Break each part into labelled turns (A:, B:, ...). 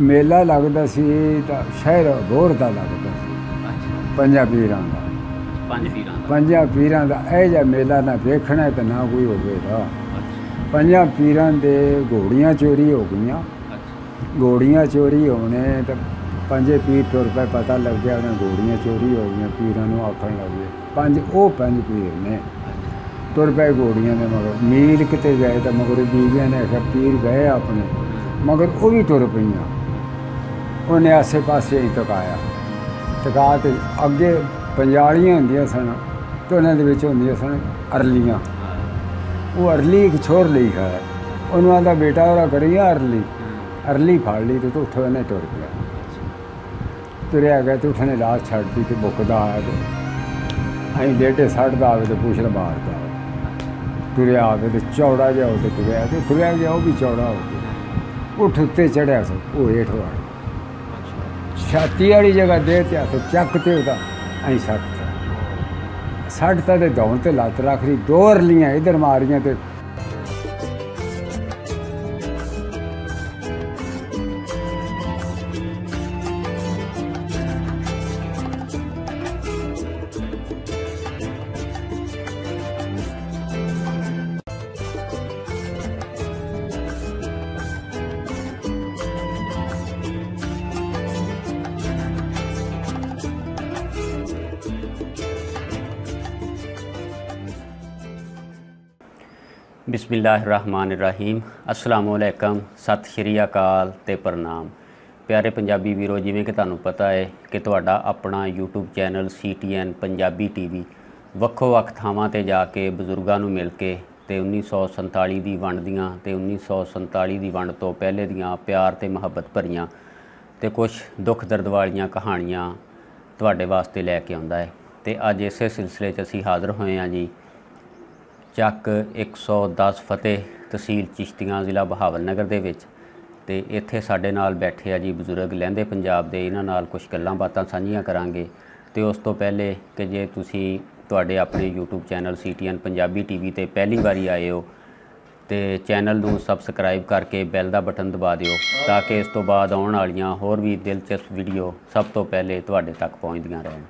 A: ਮੇਲਾ ਲੱਗਦਾ ਸੀ ਤਾਂ ਸ਼ਹਿਰ ਹੋਰ ਦਾ ਲੱਗਦਾ ਸੀ। ਪੰਜਾਂ ਪੀਰਾਂ ਦਾ।
B: ਪੰਜ ਪੀਰਾਂ ਦਾ।
A: ਪੰਜਾਂ ਪੀਰਾਂ ਦਾ ਇਹ ਜਿਹਾ ਮੇਲਾ ਨਾ ਵੇਖਣਾ ਤੇ ਨਾ ਕੋਈ ਹੋਵੇਗਾ।
B: ਅੱਛਾ।
A: ਪੰਜਾਂ ਪੀਰਾਂ ਦੇ ਘੋੜੀਆਂ ਚੋਰੀ ਹੋ ਗਈਆਂ। ਘੋੜੀਆਂ ਚੋਰੀ ਹੋਣੇ ਤਾਂ ਪੰਜੇ ਪੀਰ ਤੁਰ ਪਏ ਪਤਾ ਲੱਗ ਗਿਆ ਉਹਨਾਂ ਘੋੜੀਆਂ ਚੋਰੀ ਹੋ ਗਈਆਂ ਪੀਰਾਂ ਨੂੰ ਆਖਣ ਲੱਗੇ ਪੰਜ ਉਹ ਪੰਜ ਪੀਰ ਨੇ। ਤੁਰ ਪਏ ਘੋੜੀਆਂ ਦੇ ਮਗਰ। ਮੀਲ ਕਿਤੇ ਗਏ ਤਾਂ ਮਗਰ ਬੀਬੀਆਂ ਨੇ ਆਖਿਆ ਪੀਰ ਗਏ ਆਪਣੇ। ਮਗਰ ਉਹ ਵੀ ਤੁਰ ਪਈਆਂ। ਉਹਨੇ ਆਸੇ ਪਾਸੇ ਹੀ ਟਕਾਇਆ ਟਕਾ ਤੇ ਅੱਗੇ ਪੰਜਾਲੀਆਂ ਹੁੰਦੀਆਂ ਸਨ ਤੇ ਉਹਨਾਂ ਦੇ ਵਿੱਚ ਹੁੰਦੀਆਂ ਸਨ ਅਰਲੀਆਂ। ਉਹ ਅਰਲੀ ਇੱਕ ਛੋਰ ਲਈ ਹੈ। ਉਹਨੂੰ ਆਂਦਾ ਬੇਟਾ, ਉਹਦਾ ਕਰੀਆ ਅਰਲੀ। ਅਰਲੀ ਫੜ ਲਈ ਤੇ ਤੂੰ ਉੱਥੋਂ ਇਹਨੇ ਤੁਰ ਪਿਆ। ਤੁਰਿਆ ਗਿਆ ਤੇ ਉਠਨੇ ਲਾਸ਼ ਛੱਡਦੀ ਤੇ ਬੁੱਕਦਾ ਆਇਆ ਤੇ ਅਸੀਂ ਡੇਟੇ ਸੱਟਦਾ ਆਵੇ ਤੇ ਪੁੱਛਲ ਮਾਰਦਾ ਤੁਰਿਆ ਆਵੇ ਤੇ ਚੌੜਾ ਜਿਹਾ ਹੋ ਕੇ ਤੁਰਿਆ ਤੇ ਤੁਰਿਆ ਗਿਆ ਉਹ ਵੀ ਚੌੜਾ ਹੋ ਗਿਆ ਉੱਠ ਉੱਤੇ ਚੜਿਆ ਸੋ, ਉਹ ਹੇਠ ਵੜ ਛਾਤੀ ਵਾਲੀ ਜਗ੍ਹਾ ਦੇ ਤੇ ਹੱਥ ਚੱਕ ਤੇ ਉਹਦਾ ਅਸੀਂ ਸੱਟਦਾ ਸੱਟਦਾ ਤੇ ਦੌਣ ਤੇ ਲੱਤ ਰੱਖ ਲਈ, ਦੋ ਅਰਲੀਆਂ ਇਧਰ ਮਾਰੀਆਂ ਤੇ
B: ਬਿਸਮਿਲ੍ਲਾਹਿਰਰਹਿਮਾਨਿਰਰਹੀਮ। ਅਸਲਾਮੁ ਅਲੈਕਮ ਸਤਿ ਸ਼੍ਰੀ ਅਕਾਲ ਤੇ ਪ੍ਰਣਾਮ। ਪਿਆਰੇ ਪੰਜਾਬੀ ਵੀਰੋ, ਜਿਵੇਂ ਕਿ ਤੁਹਾਨੂੰ ਪਤਾ ਹੈ ਕਿ ਤੁਹਾਡਾ ਆਪਣਾ YouTube channel CTN Punjabi TV ਵੱਖੋ ਵੱਖ ਥਾਵਾਂ ਤੇ ਜਾ ਕੇ ਬਜ਼ੁਰਗਾਂ ਨੂੰ ਮਿਲ ਕੇ ਤੇ 1947 ਦੀ ਵੰਡ ਦੀਆਂ ਤੇ 1947 ਦੀ ਵੰਡ ਤੋਂ ਪਹਿਲੇ ਦੀਆਂ ਪਿਆਰ ਤੇ ਮੁਹੱਬਤ ਭਰੀਆਂ ਤੇ ਕੁਝ ਦੁੱਖ ਦਰਦ ਵਾਲੀਆਂ ਕਹਾਣੀਆਂ ਤੁਹਾਡੇ ਵਾਸਤੇ ਲੈ ਕੇ ਆਉਂਦਾ ਹੈ। ਤੇ ਅੱਜ ਇਸੇ ਸਿਲਸਿਲੇ 'ਚ ਅਸੀਂ ਹਾਜ਼ਰ ਹੋਏ ਹਾਂ ਜੀ ਚੱਕ 110 ਫਤਿਹ ਤਹਿਸੀਲ ਚਿਸ਼ਤੀਆਂ ਜ਼ਿਲ੍ਹਾ ਬਹਾਵਲ ਨਗਰ ਦੇ ਵਿੱਚ ਤੇ ਇੱਥੇ ਸਾਡੇ ਨਾਲ ਬੈਠੇ ਆ ਜੀ ਬਜ਼ੁਰਗ ਲਹਿੰਦੇ ਪੰਜਾਬ ਦੇ, ਇਹਨਾਂ ਨਾਲ ਕੁਝ ਗੱਲਾਂ ਬਾਤਾਂ ਸਾਂਝੀਆਂ ਕਰਾਂਗੇ। ਤੇ ਉਸ ਤੋਂ ਪਹਿਲੇ ਕਿ ਜੇ ਤੁਸੀਂ ਤੁਹਾਡੇ ਆਪਣੇ YouTube channel CTN Punjabi TV ਤੇ ਪਹਿਲੀ ਵਾਰੀ ਆਏ ਹੋ, ਤੇ ਚੈਨਲ ਨੂੰ ਸਬਸਕ੍ਰਾਈਬ ਕਰਕੇ ਬੈਲ ਦਾ ਬਟਨ ਦਬਾ ਦਿਓ ਤਾਂ ਕਿ ਇਸ ਤੋਂ ਬਾਅਦ ਆਉਣ ਵਾਲੀਆਂ ਹੋਰ ਵੀ ਦਿਲਚਸਪ ਵੀਡੀਓ ਸਭ ਤੋਂ ਪਹਿਲੇ ਤੁਹਾਡੇ ਤੱਕ ਪਹੁੰਚਦੀਆਂ ਰਹਿਣ।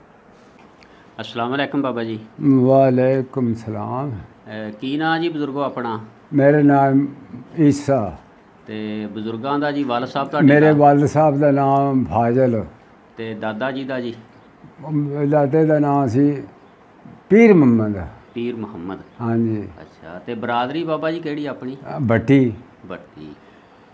B: ਅਸਲਾਮ ਅਲੈਕਮ ਬਾਬਾ ਜੀ।
A: ਵਾਲੇਕੁਮ ਸਲਾਮ।
B: ਕੀ ਨਾਂ ਜੀ ਬਜ਼ੁਰਗੋ ਆਪਣਾ?
A: ਮੇਰੇ ਨਾਮ ਈਸਾ।
B: ਤੇ ਬਜ਼ੁਰਗਾਂ ਦਾ ਜੀ ਵਾਲ ਸਾਹਿਬ ਤੁਹਾਡੇ
A: ਮੇਰੇ ਵਾਲਦ ਸਾਹਿਬ ਦਾ ਨਾਮ ਫਾਜ਼ਲ।
B: ਤੇ ਦਾਦਾ ਜੀ ਦਾ ਜੀ?
A: ਦਾਦੇ ਦਾ ਨਾਮ ਸੀ ਪੀਰ ਮੁਹੰਮਦ।
B: ਪੀਰ ਮੁਹੰਮਦ।
A: ਹਾਂਜੀ।
B: ਅੱਛਾ ਤੇ ਬਰਾਦਰੀ ਬਾਬਾ ਜੀ ਕਿਹੜੀ ਆਪਣੀ?
A: ਭੱਟੀ
B: ਬੱਤੀ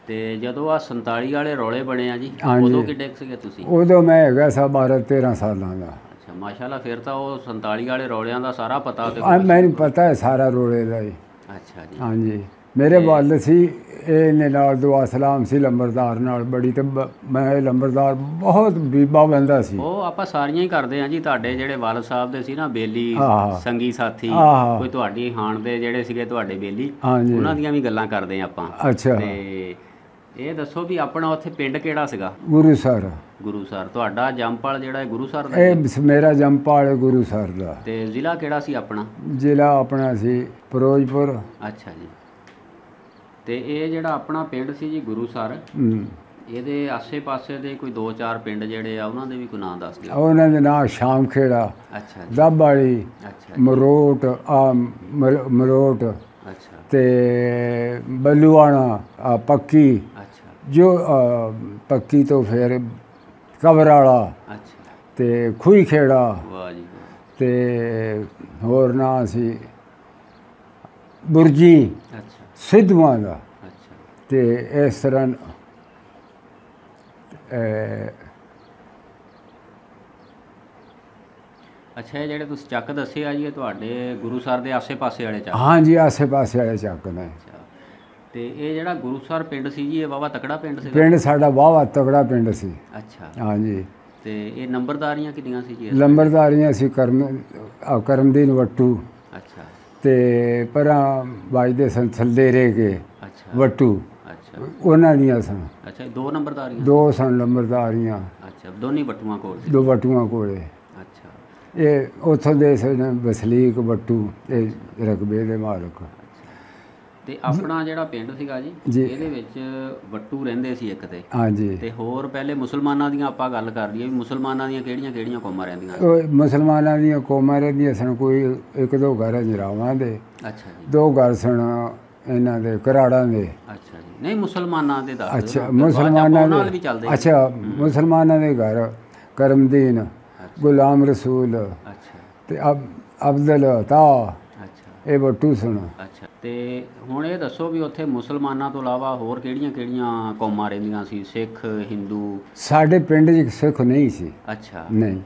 B: ਤੇ ਜਦੋਂ ਆ 47 ਵਾਲੇ ਰੌਲੇ ਬਣੇ ਆ ਜੀ। ਉਦੋਂ ਕਿੱਡੇ ਸੀਗੇ ਤੁਸੀਂ?
A: ਉਦੋਂ ਮੈਂ ਹੈਗਾ ਸਾ 12 13 ਸਾਲਾਂ ਦਾ।
B: ਅੱਛਾ ਮਾਸ਼ਾਅੱਲਾ ਫਿਰ ਤਾਂ ਉਹ 47 ਵਾਲੇ ਰੌਲਿਆਂ ਦਾ ਸਾਰਾ ਪਤਾ ਤੇ
A: ਆ ਮੈਨੂੰ ਪਤਾ ਹੈ ਸਾਰਾ ਰੋਲੇ ਦਾ ਹੀ।
B: ਅੱਛਾ ਜੀ।
A: ਹਾਂਜੀ। ਮੇਰੇ ਵਾਲਦ ਸੀ ਇਹਨੇ ਨਾਲ ਦੁਆ ਸਲਾਮ ਸੀ ਲੰਬਰਦਾਰ ਨਾਲ ਬੜੀ ਤੇ ਬ- ਮੈਂ ਇਹ ਲੰਬਰਦਾਰ ਬਹੁਤ ਬੀਬਾ ਬੰਦਾ ਸੀ।
B: ਉਹ ਆਪਾਂ ਸਾਰੀਆਂ ਹੀ ਕਰਦੇ ਆ ਜੀ ਤੁਹਾਡੇ ਜਿਹੜੇ ਵਾਲਦ ਸਾਹਿਬ ਦੇ ਸੀ ਨਾ ਬੇਲੀ। ਸੰਗੀ ਸਾਥੀ। ਕੋਈ ਤੁਹਾਡੀ ਹਾਣ ਦੇ ਜਿਹੜੇ ਸੀਗੇ ਤੁਹਾਡੇ ਬੇਲੀ
A: ਹਾਂਜੀ।
B: ਉਹਨਾਂ ਦੀਆਂ ਵੀ ਗੱਲਾਂ ਕਰਦੇ ਆ ਆਪਾਂ।
A: ਅੱਛਾ।
B: ਤੇ ਇਹ ਦੱਸੋ ਵੀ ਆਪਣਾ ਉੱਥੇ ਪਿੰਡ ਕਿਹੜਾ ਸੀਗਾ?
A: ਗੁਰੂ ਸਰ।
B: ਗੁਰੂ ਸਰ ਤੁਹਾਡਾ ਜੰਪਾਲ ਜਿਹੜਾ ਹੈ ਗੁਰੂ ਸਰ ਦਾ
A: ਇਹ ਮੇਰਾ ਜੰਪਾਲ ਗੁਰੂ ਸਰ ਦਾ।
B: ਤੇ ਜ਼ਿਲ੍ਹਾ ਕਿਹੜਾ ਸੀ ਆਪਣਾ?
A: ਜ਼ਿਲ੍ਹਾ ਆਪਣਾ ਸੀ ਫਿਰੋਜ਼ਪੁਰ।
B: ਅੱਛਾ ਜੀ। ਤੇ ਇਹ ਜਿਹੜਾ ਆਪਣਾ ਪਿੰਡ ਸੀ ਜੀ ਗੁਰੂ ਸਰ ਇਹਦੇ ਆਸੇ-ਪਾਸੇ ਦੇ ਕੋਈ 2-4 ਪਿੰਡ ਜਿਹੜੇ ਆ ਉਹਨਾਂ ਦੇ ਵੀ ਕੋਈ ਨਾਂ ਦੱਸ ਦਿਓ।
A: ਉਹਨਾਂ ਦੇ ਨਾਂ ਸ਼ਾਮ ਖੇੜਾ
B: ਅੱਛਾ ਜੀ।
A: ਦੱਬ ਵਾਲੀ
B: ਅੱਛਾ
A: ਮਰੋਟ ਆ ਮਰ- ਮਰੋਟ।
B: ਅੱਛਾ।
A: ਤੇ ਬੱਲੂਆਣਾ ਪੱਕੀ।
B: ਅੱਛਾ।
A: ਜੋ ਪੱਕੀ ਤੋਂ ਫਿਰ ਕਬਰ ਵਾਲਾ
B: ਅੱਛਾ।
A: ਤੇ ਖੂਈ ਖੇੜਾ
B: ਵਾਹ ਜੀ।
A: ਤੇ ਹੋਰ ਨਾਂ ਸੀ ਬੁਰਜੀ।
B: ਅੱਛਾ।
A: ਸਿੱਧਵਾਂ ਦਾ।
B: ਅੱਛਾ।
A: ਤੇ ਇਸ ਤਰ੍ਹਾਂ
B: ਅੱਛਾ ਇਹ ਜਿਹੜੇ ਤੁਸੀਂ ਚੱਕ ਦੱਸੇ ਆ ਜੀ ਇਹ ਤੁਹਾਡੇ ਗੁਰੂ ਸਰ ਦੇ ਆਸੇ-ਪਾਸੇ ਵਾਲੇ ਚੱਕ?
A: ਹਾਂਜੀ ਆਸੇ ਪਾਸੇ ਵਾਲੇ ਚੱਕ ਨੇ।
B: ਅੱਛਾ। ਤੇ ਇਹ ਜਿਹੜਾ ਗੁਰੂ ਸਰ ਪਿੰਡ ਸੀ ਜੀ ਇਹ ਵਾਵਾ ਤਕੜਾ ਪਿੰਡ ਸੀਗਾ?
A: ਪਿੰਡ ਸਾਡਾ ਵਾਹਵਾ ਤਗੜਾ ਪਿੰਡ ਸੀ।
B: ਅੱਛਾ।
A: ਹਾਂਜੀ।
B: ਤੇ ਇਹ ਨੰਬਰਦਾਰੀਆਂ ਕਿੰਨੀਆਂ ਸੀ ਜੀ ਇਹ?
A: ਲੰਬਰਦਾਰੀਆਂ ਸੀ ਕਰਮ ਆ ਕਰਮਦੀਨ ਵੱਟੂ।
B: ਅੱਛਾ।
A: ਤੇ ਪਰਾਂ ਵੱਜਦੇ ਸਨ ਥੱਲੇ ਰਹਿ ਕੇ
B: ਅੱਛਾ।
A: ਵੱਟੂ।
B: ਅੱਛਾ।
A: ਉਹਨਾਂ ਦੀਆਂ ਸਨ।
B: ਅੱਛਾ ਦੋ ਨੰਬਰਦਾਰੀਆਂ?
A: ਦੋ ਸਨ ਲੰਬਰਦਾਰੀਆਂ
B: ਅੱਛਾ ਦੋਨੀ ਬਟੂਆਂ ਕੋਲ ਸੀ?
A: ਦੋ ਵੱਟੂਆਂ ਕੋਲੇ।
B: ਅੱਛਾ।
A: ਇਹ ਉੱਥੋਂ ਦੇ ਸਨ ਵਸਲੀਕ ਵੱਟੂ ਇਹ ਰਕਬੇ ਦੇ ਮਾਲਕ।
B: ਤੇ ਆਪਣਾ ਜਿਹੜਾ ਪਿੰਡ ਸੀਗਾ ਜੀ। ਇਹਦੇ ਵਿੱਚ ਵੱਟੂ ਰਹਿੰਦੇ ਸੀ ਇੱਕ ਤੇ।
A: ਹਾਂਜੀ।
B: ਤੇ ਹੋਰ ਪਹਿਲੇ ਮੁਸਲਮਾਨਾਂ ਦੀਆਂ ਆਪਾਂ ਗੱਲ ਕਰ ਲਈਏ ਵੀ ਮੁਸਲਮਾਨਾਂ ਦੀਆਂ ਕਿਹੜੀਆਂ ਕਿਹੜੀਆਂ ਕੌਮਾਂ ਰਹਿੰਦੀਆਂ
A: ਮੁਸਲਮਾਨਾਂ ਦੀਆਂ ਕੌਮਾਂ ਰਹਿੰਦੀਆਂ ਸਨ ਕੋਈ ਇੱਕ ਦੋ ਘਰ ਜਰਾਵਾਂ ਦੇ
B: ਅੱਛਾ ਜੀ।
A: ਦੋ ਘਰ ਸਨ ਇਹਨਾਂ ਦੇ ਕਰਾੜਾਂ ਦੇ।
B: ਅੱਛਾ ਜੀ। ਨਹੀਂ ਮੁਸਲਮਾਨਾਂ ਦੇ ਦਿਓ।
A: ਅੱਛਾ ਮੁਸਲਮਾਨਾਂ ਦੇ ਅੱਛਾ ਮੁਸਲਮਾਨਾਂ ਦੇ ਘਰ ਕਰਮਦੀਨ ਗੁਲਾਮ ਰਸੂਲ।
B: ਅੱਛਾ।
A: ਤੇ ਅਬ ਅਬਦਲ ਤਾ।
B: ਅੱਛਾ।
A: ਇਹ ਬੱਟੂ ਸਨ
B: ਅੱਛਾ। ਤੇ ਹੁਣ ਇਹ ਦੱਸੋ ਵੀ ਉੱਥੇ ਮੁਸਲਮਾਨਾਂ ਤੋਂ ਇਲਾਵਾ ਹੋਰ ਕਿਹੜੀਆਂ ਕਿਹੜੀਆਂ ਕੌਮਾਂ ਰਹਿੰਦੀਆਂ ਸੀ? ਸਿੱਖ ਹਿੰਦੂ?
A: ਸਾਡੇ ਪਿੰਡ 'ਚ ਸਿੱਖ ਨਹੀਂ ਸੀ।
B: ਅੱਛਾ।
A: ਨਹੀਂ।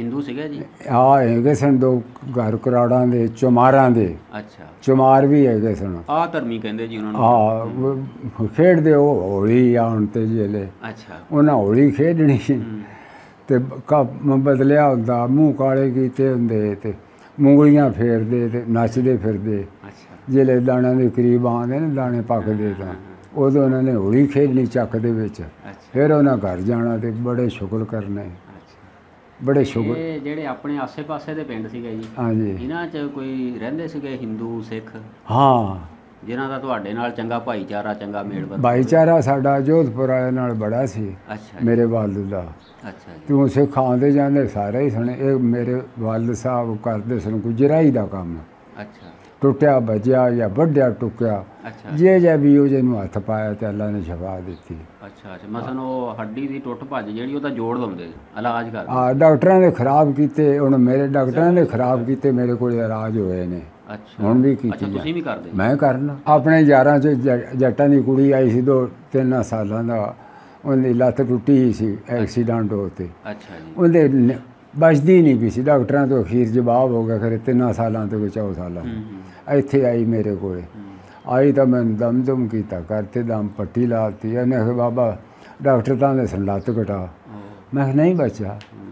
B: ਹਿੰਦੂ ਸੀਗੇ ਜੀ?
A: ਆ ਹੈਗੇ ਸਨ ਦੋ ਘਰ ਕਰਾੜਾਂ ਦੇ ਚੁਮਾਰਾਂ ਦੇ।
B: ਅੱਛਾ।
A: ਚੁਮਾਰ ਵੀ ਹੈਗੇ ਸਨ।
B: ਆਹ ਧਰਮੀ ਕਹਿੰਦੇ ਜੀ ਉਹਨਾਂ ਨੂੰ।
A: ਆ ਖੇਡਦੇ ਉਹ ਹੋਲੀ ਆਉਣ ਤੇ ਜਿਹੜੇ
B: ਅੱਛਾ।
A: ਉਹਨਾਂ ਹੋਲੀ ਖੇਡਣੀ
B: ਹੂੰ,
A: ਤੇ ਬਦਲਿਆ ਹੁੰਦਾ ਮੂੰਹ ਕਾਲੇ ਕੀਤੇ ਹੁੰਦੇ ਤੇ ਮੂੰਗਲੀਆਂ ਫੇਰਦੇ ਤੇ ਨੱਚਦੇ ਫਿਰਦੇ।
B: ਅੱਛਾ।
A: ਜਿਹੜੇ ਦਾਣਿਆਂ ਦੇ ਕਰੀਬ ਆਉਂਦੇ ਨੇ ਦਾਣੇ ਪੱਕਦੇ ਤਾਂ ਉਦੋਂ ਉਹਨਾਂ ਨੇ ਹੋਲੀ ਖੇਡਣੀ ਚੱਕ ਦੇ ਵਿੱਚ। ਫਿਰ ਉਹਨਾਂ ਘਰ ਜਾਣਾ ਤੇ ਬੜੇ ਸ਼ੁਕਰ ਕਰਨੇ। ਬੜੇ ਸ਼ੁਕਰ।
B: ਇਹ ਜਿਹੜੇ ਆਪਣੇ ਆਸੇ-ਪਾਸੇ ਦੇ ਪਿੰਡ ਸੀਗੇ ਜੀ
A: ਹਾਂਜੀ।
B: ਇਹਨਾਂ 'ਚ ਕੋਈ ਰਹਿੰਦੇ ਸੀਗੇ ਹਿੰਦੂ ਸਿੱਖ?
A: ਹਾਂ।
B: ਜਿਨ੍ਹਾਂ ਦਾ ਤੁਹਾਡੇ ਨਾਲ ਚੰਗਾ ਭਾਈਚਾਰਾ ਚੰਗਾ ਮੇਲ ਵਰਤਾਓ
A: ਭਾਈਚਾਰਾ ਸਾਡਾ ਜੋਧਪੁਰ ਵਾਲੇ ਨਾਲ ਬੜਾ ਸੀ
B: ਅੱਛਾ
A: ਮੇਰੇ ਵਾਲਦ ਦਾ।
B: ਅੱਛਾ ਜੀ।
A: ਤੂੰ ਸਿੱਖ ਆਉਂਦੇ ਜਾਂਦੇ ਸਾਰੇ ਹੀ ਸਨ ਇਹ ਮੇਰੇ ਵਾਲਦ ਸਾਹਿਬ ਕਰਦੇ ਸਨ ਗੁਜਰਾਈ ਦਾ ਕੰਮ।
B: ਅੱਛਾ।
A: ਟੁੱਟਿਆ ਭੱਜਿਆ ਜਾਂ ਵੱਡਿਆ ਟੁੱਕਿਆ ਜੇ ਜੇ ਵੀ ਉਹ ਜਿਹਨੂੰ ਹੱਥ ਪਾਇਆ ਤੇ ਅੱਲਾ ਨੇ ਸ਼ਫਾ ਦਿੱਤੀ।
B: ਅੱਛਾ ਅੱਛਾ। ਮਸਨ ਉਹ ਹੱਡੀ ਦੀ ਟੁੱਟ ਭੱਜ ਜਿਹੜੀ ਉਹ ਤਾਂ ਜੋੜ ਲਾਉਂਦੇ ਇਲਾਜ ਕਰਦੇ।
A: ਆ ਡਾਕਟਰਾਂ ਨੇ ਖਰਾਬ ਕੀਤੇ ਹੁਣ ਮੇਰੇ ਡਾਕਟਰਾਂ ਨੇ ਖਰਾਬ ਕੀਤੇ ਮੇਰੇ ਕੋਲ ਇਲਾਜ ਹੋਏ ਨੇ।
B: ਅੱਛਾ।
A: ਹੁਣ ਵੀ
B: ਅੱਛਾ
A: ਕੀਤੀ ਜਾ
B: ਤੁਸੀਂ ਵੀ ਕਰਦੇ।
A: ਮੈਂ ਕਰਨਾ। ਆਪਣੇ ਯਾਰਾਂ ਚ ਜੱਟਾਂ ਦੀ ਕੁੜੀ ਆਈ ਸੀ ਦੋ ਤਿੰਨ ਸਾਲਾਂ ਦਾ। ਉਹਦੀ ਲੱਤ ਟੁੱਟੀ ਸੀ ਐਕਸੀਡੈਂਟ ਹੋ ਤੇ।
B: ਅੱਛਾ ਜੀ।
A: ਉਹਦੇ ਬਚਦੀ ਨਹੀਂ ਪਈ ਸੀ। ਡਾਕਟਰਾਂ ਤੋਂ ਅਖੀਰ ਜਵਾਬ ਹੋ ਗਿਆ ਖਰੇ ਤਿੰਨਾਂ ਸਾਲਾਂ ਤੋਂ ਚੌ ਸਾਲਾਂ ਇੱਥੇ ਆਈ ਮੇਰੇ ਕੋਲੇ। ਆਈ ਤਾਂ ਮੈਂ ਦਮ ਦਮ ਕੀਤਾ ਕਰਤੇ ਦਮ ਪੱਟੀ ਲਾਤੀ। ਇਹਨੇ ਕਿਹਾ ਬਾਬਾ ਡਾਕਟਰ ਤਾਂ ਨੇ ਲੱਤ ਕਟਾ। ਮੈਂ ਕਿਹਾ ਨਹੀਂ ਬੱਚਾ
B: ਹੂੰ,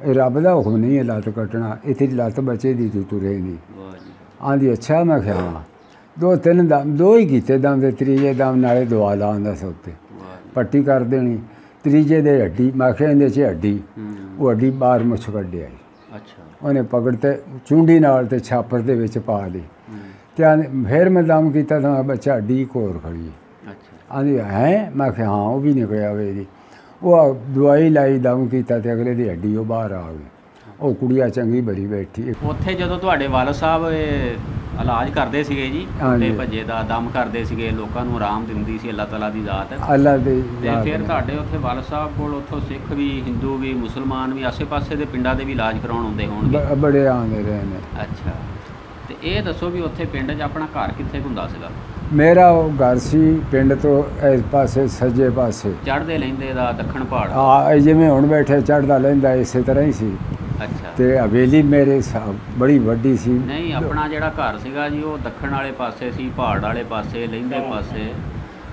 A: ਇਹ ਰੱਬ ਦਾ ਹੁਕਮ ਨਹੀਂ ਹੈ ਲੱਤ ਕੱਟਣਾ। ਇੱਥੇ ਲੱਤ ਬਚੇ ਦੀ ਤੂੰ ਤੁਰੇ
B: ਜੀ
A: ਆਂਦੀ ਅੱਛਾ ਮੈਂ ਕਿਹਾ ਹਾਂ। ਦੋ ਤਿੰਨ ਦਮ ਦੋ ਹੀ ਕੀਤੇ ਦਮ ਦੇ ਤੀਜੇ ਦਮ ਨਾਲੇ ਦਵਾ ਲਾਉਂਦਾ ਸਭ ਤੇ ਪੱਟੀ ਕਰ ਦੇਣੀ। ਤੀਜੇ ਦੇ ਹੱਡੀ ਮੈਂ ਕਿਹਾ ਇਹਦੇ 'ਚ ਹੱਡੀ। ਉਹ ਹੱਡੀ ਬਾਹਰ ਮੁੱਛ ਕੱਢਿਆ
B: ਅੱਛਾ।
A: ਉਹਨੇ ਪਕੜ ਤੇ ਚੁੰਡੀ ਨਾਲ ਤੇ ਛਾਪਰ ਦੇ ਵਿੱਚ ਪਾ ਲਈ। ਤੇ ਫਿਰ ਮੈਂ ਦਮ ਕੀਤਾ ਤਾਂ ਬੱਚਾ ਹੱਡੀ ਕੋਰ ਖੜੀ
B: ਅੱਛਾ।
A: ਆਂਦੀ ਹੈ? ਮੈਂ ਕਿਹਾ ਹਾਂ ਉਹ ਵੀ ਨਿਕਲਿਆ ਵੇ ਜੀ ਉਹ ਦਵਾਈ ਲਾਈ ਦਮ ਕੀਤਾ ਤੇ ਅਗਲੇ ਦੀ ਹੱਡੀ ਉਹ ਬਾਹਰ ਆ ਗਈ। ਉਹ ਕੁੜੀਆ ਚੰਗੀ ਬਰੀ ਬੈਠੀ
B: ਉੱਥੇ ਜਦੋਂ ਤੁਹਾਡੇ ਵਾਲਦ ਸਾਹਿਬ ਇਲਾਜ ਕਰਦੇ ਸੀਗੇ ਜੀ। ਤੇ ਭੱਜੇ ਦਾ ਦਮ ਕਰਦੇ ਸੀਗੇ ਲੋਕਾਂ ਨੂੰ ਆਰਾਮ ਦਿੰਦੀ ਸੀ ਅੱਲਾਹ ਤਾਲਾ ਦੀ ਜ਼ਾਤ।
A: ਅੱਲਾ ਦੇ
B: ਤੇ ਫਿਰ ਤੁਹਾਡੇ ਉੱਥੇ ਵਾਲਦ ਸਾਹਿਬ ਕੋਲ ਉੱਥੋਂ ਸਿੱਖ ਵੀ ਹਿੰਦੂ ਵੀ ਮੁਸਲਮਾਨ ਵੀ ਆਸੇ-ਪਾਸੇ ਦੇ ਪਿੰਡਾਂ ਦੇ ਵੀ ਇਲਾਜ ਕਰਾਉਣ ਆਉਂਦੇ ਹੋਣਗੇ?
A: ਬੜੇ ਆਉਂਦੇ ਰਹੇ ਨੇ।
B: ਅੱਛਾ। ਤੇ ਇਹ ਦੱਸੋ ਵੀ ਉੱਥੇ ਪਿੰਡ 'ਚ ਆਪਣਾ ਘਰ ਕਿੱਥੇ ਹੁੰਦਾ ਸੀਗਾ?
A: ਮੇਰਾ ਉਹ ਘਰ ਸੀ ਪਿੰਡ ਤੋਂ ਇਸ ਪਾਸੇ ਸੱਜੇ ਪਾਸੇ।
B: ਚੜ੍ਹਦੇ ਲੈਂਦੇ ਦਾ ਦੱਖਣ ਪਹਾੜ।
A: ਆ ਜਿਵੇਂ ਹੁਣ ਬੈਠੇ ਚੜਦਾ ਲੈਂਦਾ ਇਸੇ ਤਰ੍ਹਾਂ ਹੀ ਸੀ। ਤੇ ਹਵੇਲੀ ਮੇਰੇ ਸਾ- ਬੜੀ ਵੱਡੀ ਸੀ।
B: ਨਹੀਂ ਆਪਣਾ ਜਿਹੜਾ ਘਰ ਸੀਗਾ ਜੀ ਉਹ ਦੱਖਣ ਵਾਲੇ ਪਾਸੇ ਸੀ ਪਹਾੜ ਵਾਲੇ ਪਾਸੇ ਲਹਿੰਦੇ ਪਾਸੇ।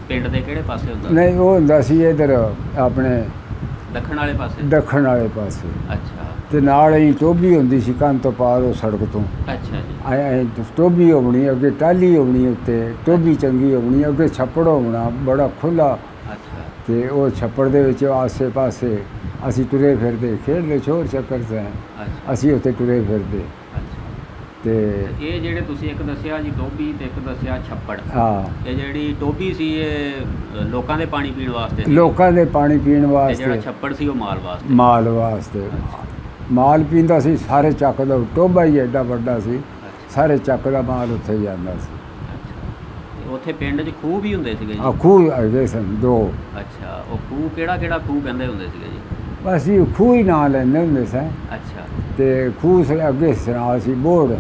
B: ਪਿੰਡ ਦੇ ਕਿਹੜੇ ਪਾਸੇ ਹੁੰਦਾ?
A: ਨਹੀਂ ਉਹ ਹੁੰਦਾ ਸੀ ਇਧਰ ਆਪਣੇ
B: ਦੱਖਣ ਵਾਲੇ ਪਾਸੇ?
A: ਦੱਖਣ ਵਾਲੇ ਪਾਸੇ।
B: ਅੱਛਾ।
A: ਤੇ ਨਾਲ ਹੀ ਟੋਬੀ ਹੁੰਦੀ ਸੀ ਕੰਨ ਤੋਂ ਪਾਰ ਉਹ ਸੜਕ ਤੋਂ।
B: ਅੱਛਾ ਜੀ।
A: ਐ ਟੋਬੀ ਹੋਣੀ ਅੱਗੇ ਟਾਲੀ ਹੋਣੀ ਉੱਤੇ ਟੋਬੀ ਚੰਗੀ ਹੋਣੀ ਅੱਗੇ ਛੱਪੜ ਹੋਣਾ ਬੜਾ ਖੁੱਲਾ
B: ਅੱਛਾ।
A: ਤੇ ਉਹ ਛੱਪੜ ਦੇ ਵਿੱਚ ਆਸੇ ਪਾਸੇ ਅਸੀਂ ਤੁਰੇ ਫਿਰਦੇ ਖੇਡਦੇ ਛੋਰ ਚੱਕਰ ਸੇ। ਅਸੀਂ ਉੱਥੇ ਤੁਰੇ ਫਿਰਦੇ। ਤੇ
B: ਇਹ ਜਿਹੜੇ ਤੁਸੀਂ ਇੱਕ ਦੱਸਿਆ ਜੀ ਟੋਬੀ ਤੇ ਇੱਕ ਦੱਸਿਆ ਛੱਪੜ।
A: ਆ
B: ਇਹ ਜਿਹੜੀ ਟੋਬੀ ਸੀ ਇਹ ਲੋਕਾਂ ਦੇ ਪਾਣੀ ਪੀਣ ਵਾਸਤੇ
A: ਲੋਕਾਂ ਦੇ ਪਾਣੀ ਪੀਣ
B: ਤੇ ਜਿਹੜਾ
A: ਵਾਸਤੇ
B: ਛੱਪੜ ਸੀ ਉਹ ਮਾਲ ਵਾਸਤੇ?
A: ਮਾਲ ਵਾਸਤੇ। ਮਾਲ ਪੀਂਦਾ ਸੀ ਸਾਰੇ ਚੱਕ ਦਾ ਟੋਬਾ ਹੀ ਐਡਾ ਵੱਡਾ ਸੀ। ਸਾਰੇ ਚੱਕ ਦਾ ਮਾਲ ਉੱਥੇ ਹੀ ਜਾਂਦਾ ਸੀ।
B: ਉੱਥੇ ਪਿੰਡ 'ਚ ਖੂਹ ਵੀ ਹੁੰਦੇ ਸੀਗੇ
A: ਆ
B: ਜੀ
A: ਖੂਹ ਹੈਗੇ ਸਨ ਦੋ।
B: ਅੱਛਾ। ਉਹ ਖੂਹ ਕਿਹੜਾ ਕਿਹੜਾ ਖੂਹ ਕਹਿੰਦੇ ਹੁੰਦੇ ਸੀਗੇ ਜੀ?
A: ਇਹ ਖੂਹ ਹੀ ਨਾਂ ਲੈਂਦੇ ਹੁੰਦੇ ਸਾਂ।
B: ਅੱਛਾ।
A: ਤੇ ਖੂਹ ਸੇ ਅੱਗੇ ਸਨਾਲ ਸੀ ਬੋਰਡ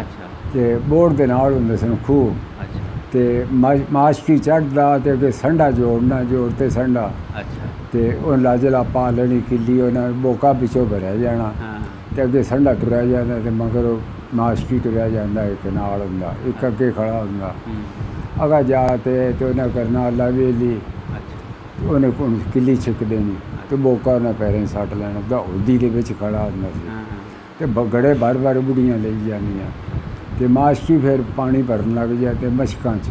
B: ਅੱਛਾ।
A: ਤੇ ਬੋਰਡ ਦੇ ਨਾਲ ਹੁੰਦੇ ਸਨ ਖੂਹ।
B: ਅੱਛਾ।
A: ਤੇ ਮਾਸ਼- ਮਾਸ਼ਕੀ ਚੜਦਾ ਤੇ ਅੱਗੇ ਸੰਡਾ ਜੋੜਨਾ ਜੋੜ ਤੇ ਸੰਡਾ।
B: ਅੱਛਾ।
A: ਤੇ ਉਹ ਲਾਜਲਾ ਪਾ ਲੈਣੀ ਕਿੱਲੀ ਉਹਨਾਂ ਬੋਕਾ ਪਿੱਛੋਂ ਭਰਿਆ ਜਾਣਾ।
B: ਹਾਂ।
A: ਤੇ ਅੱਗੇ ਸੰਡਾ ਤੁਰਿਆ ਜਾਂਦਾ ਤੇ ਮਗਰ ਉਹ ਮਾਸ਼ਕੀ ਤੁਰਿਆ ਜਾਂਦਾ ਇੱਕ ਨਾਲ ਹੁੰਦਾ ਇੱਕ ਅੱਗੇ ਖੜਾ ਹੁੰਦਾ। ਅਗਾ ਜਾ ਤੇ ਤੇ ਉਹਨਾਂ ਕਰਨਾ ਅੱਲਾ ਵੇਲੀ।
B: ਅੱਛਾ।
A: ਉਹਨੇ ਕਿੱਲੀ ਛਿੱਕ ਦੇਣੀ। ਤੇ ਬੋਕਾ ਉਹਨਾਂ ਪੈਰਾਂ ਸੱਟ ਲੈਣਾ ਦਾ ਉਲਦੀ ਦੇ ਵਿੱਚ ਖੜਾ ਹੁੰਦਾ ਸੀ। ਤੇ ਬਗੜੇ ਬਾਰ ਬਾਰ ਬੁੜੀਆਂ ਲਈ ਜਾਂਦੀਆਂ। ਤੇ ਮਾਸ਼ਕੀ ਫਿਰ ਪਾਣੀ ਭਰਨ ਲੱਗ ਜਾ ਤੇ ਮਸ਼ਕਾਂ 'ਚ।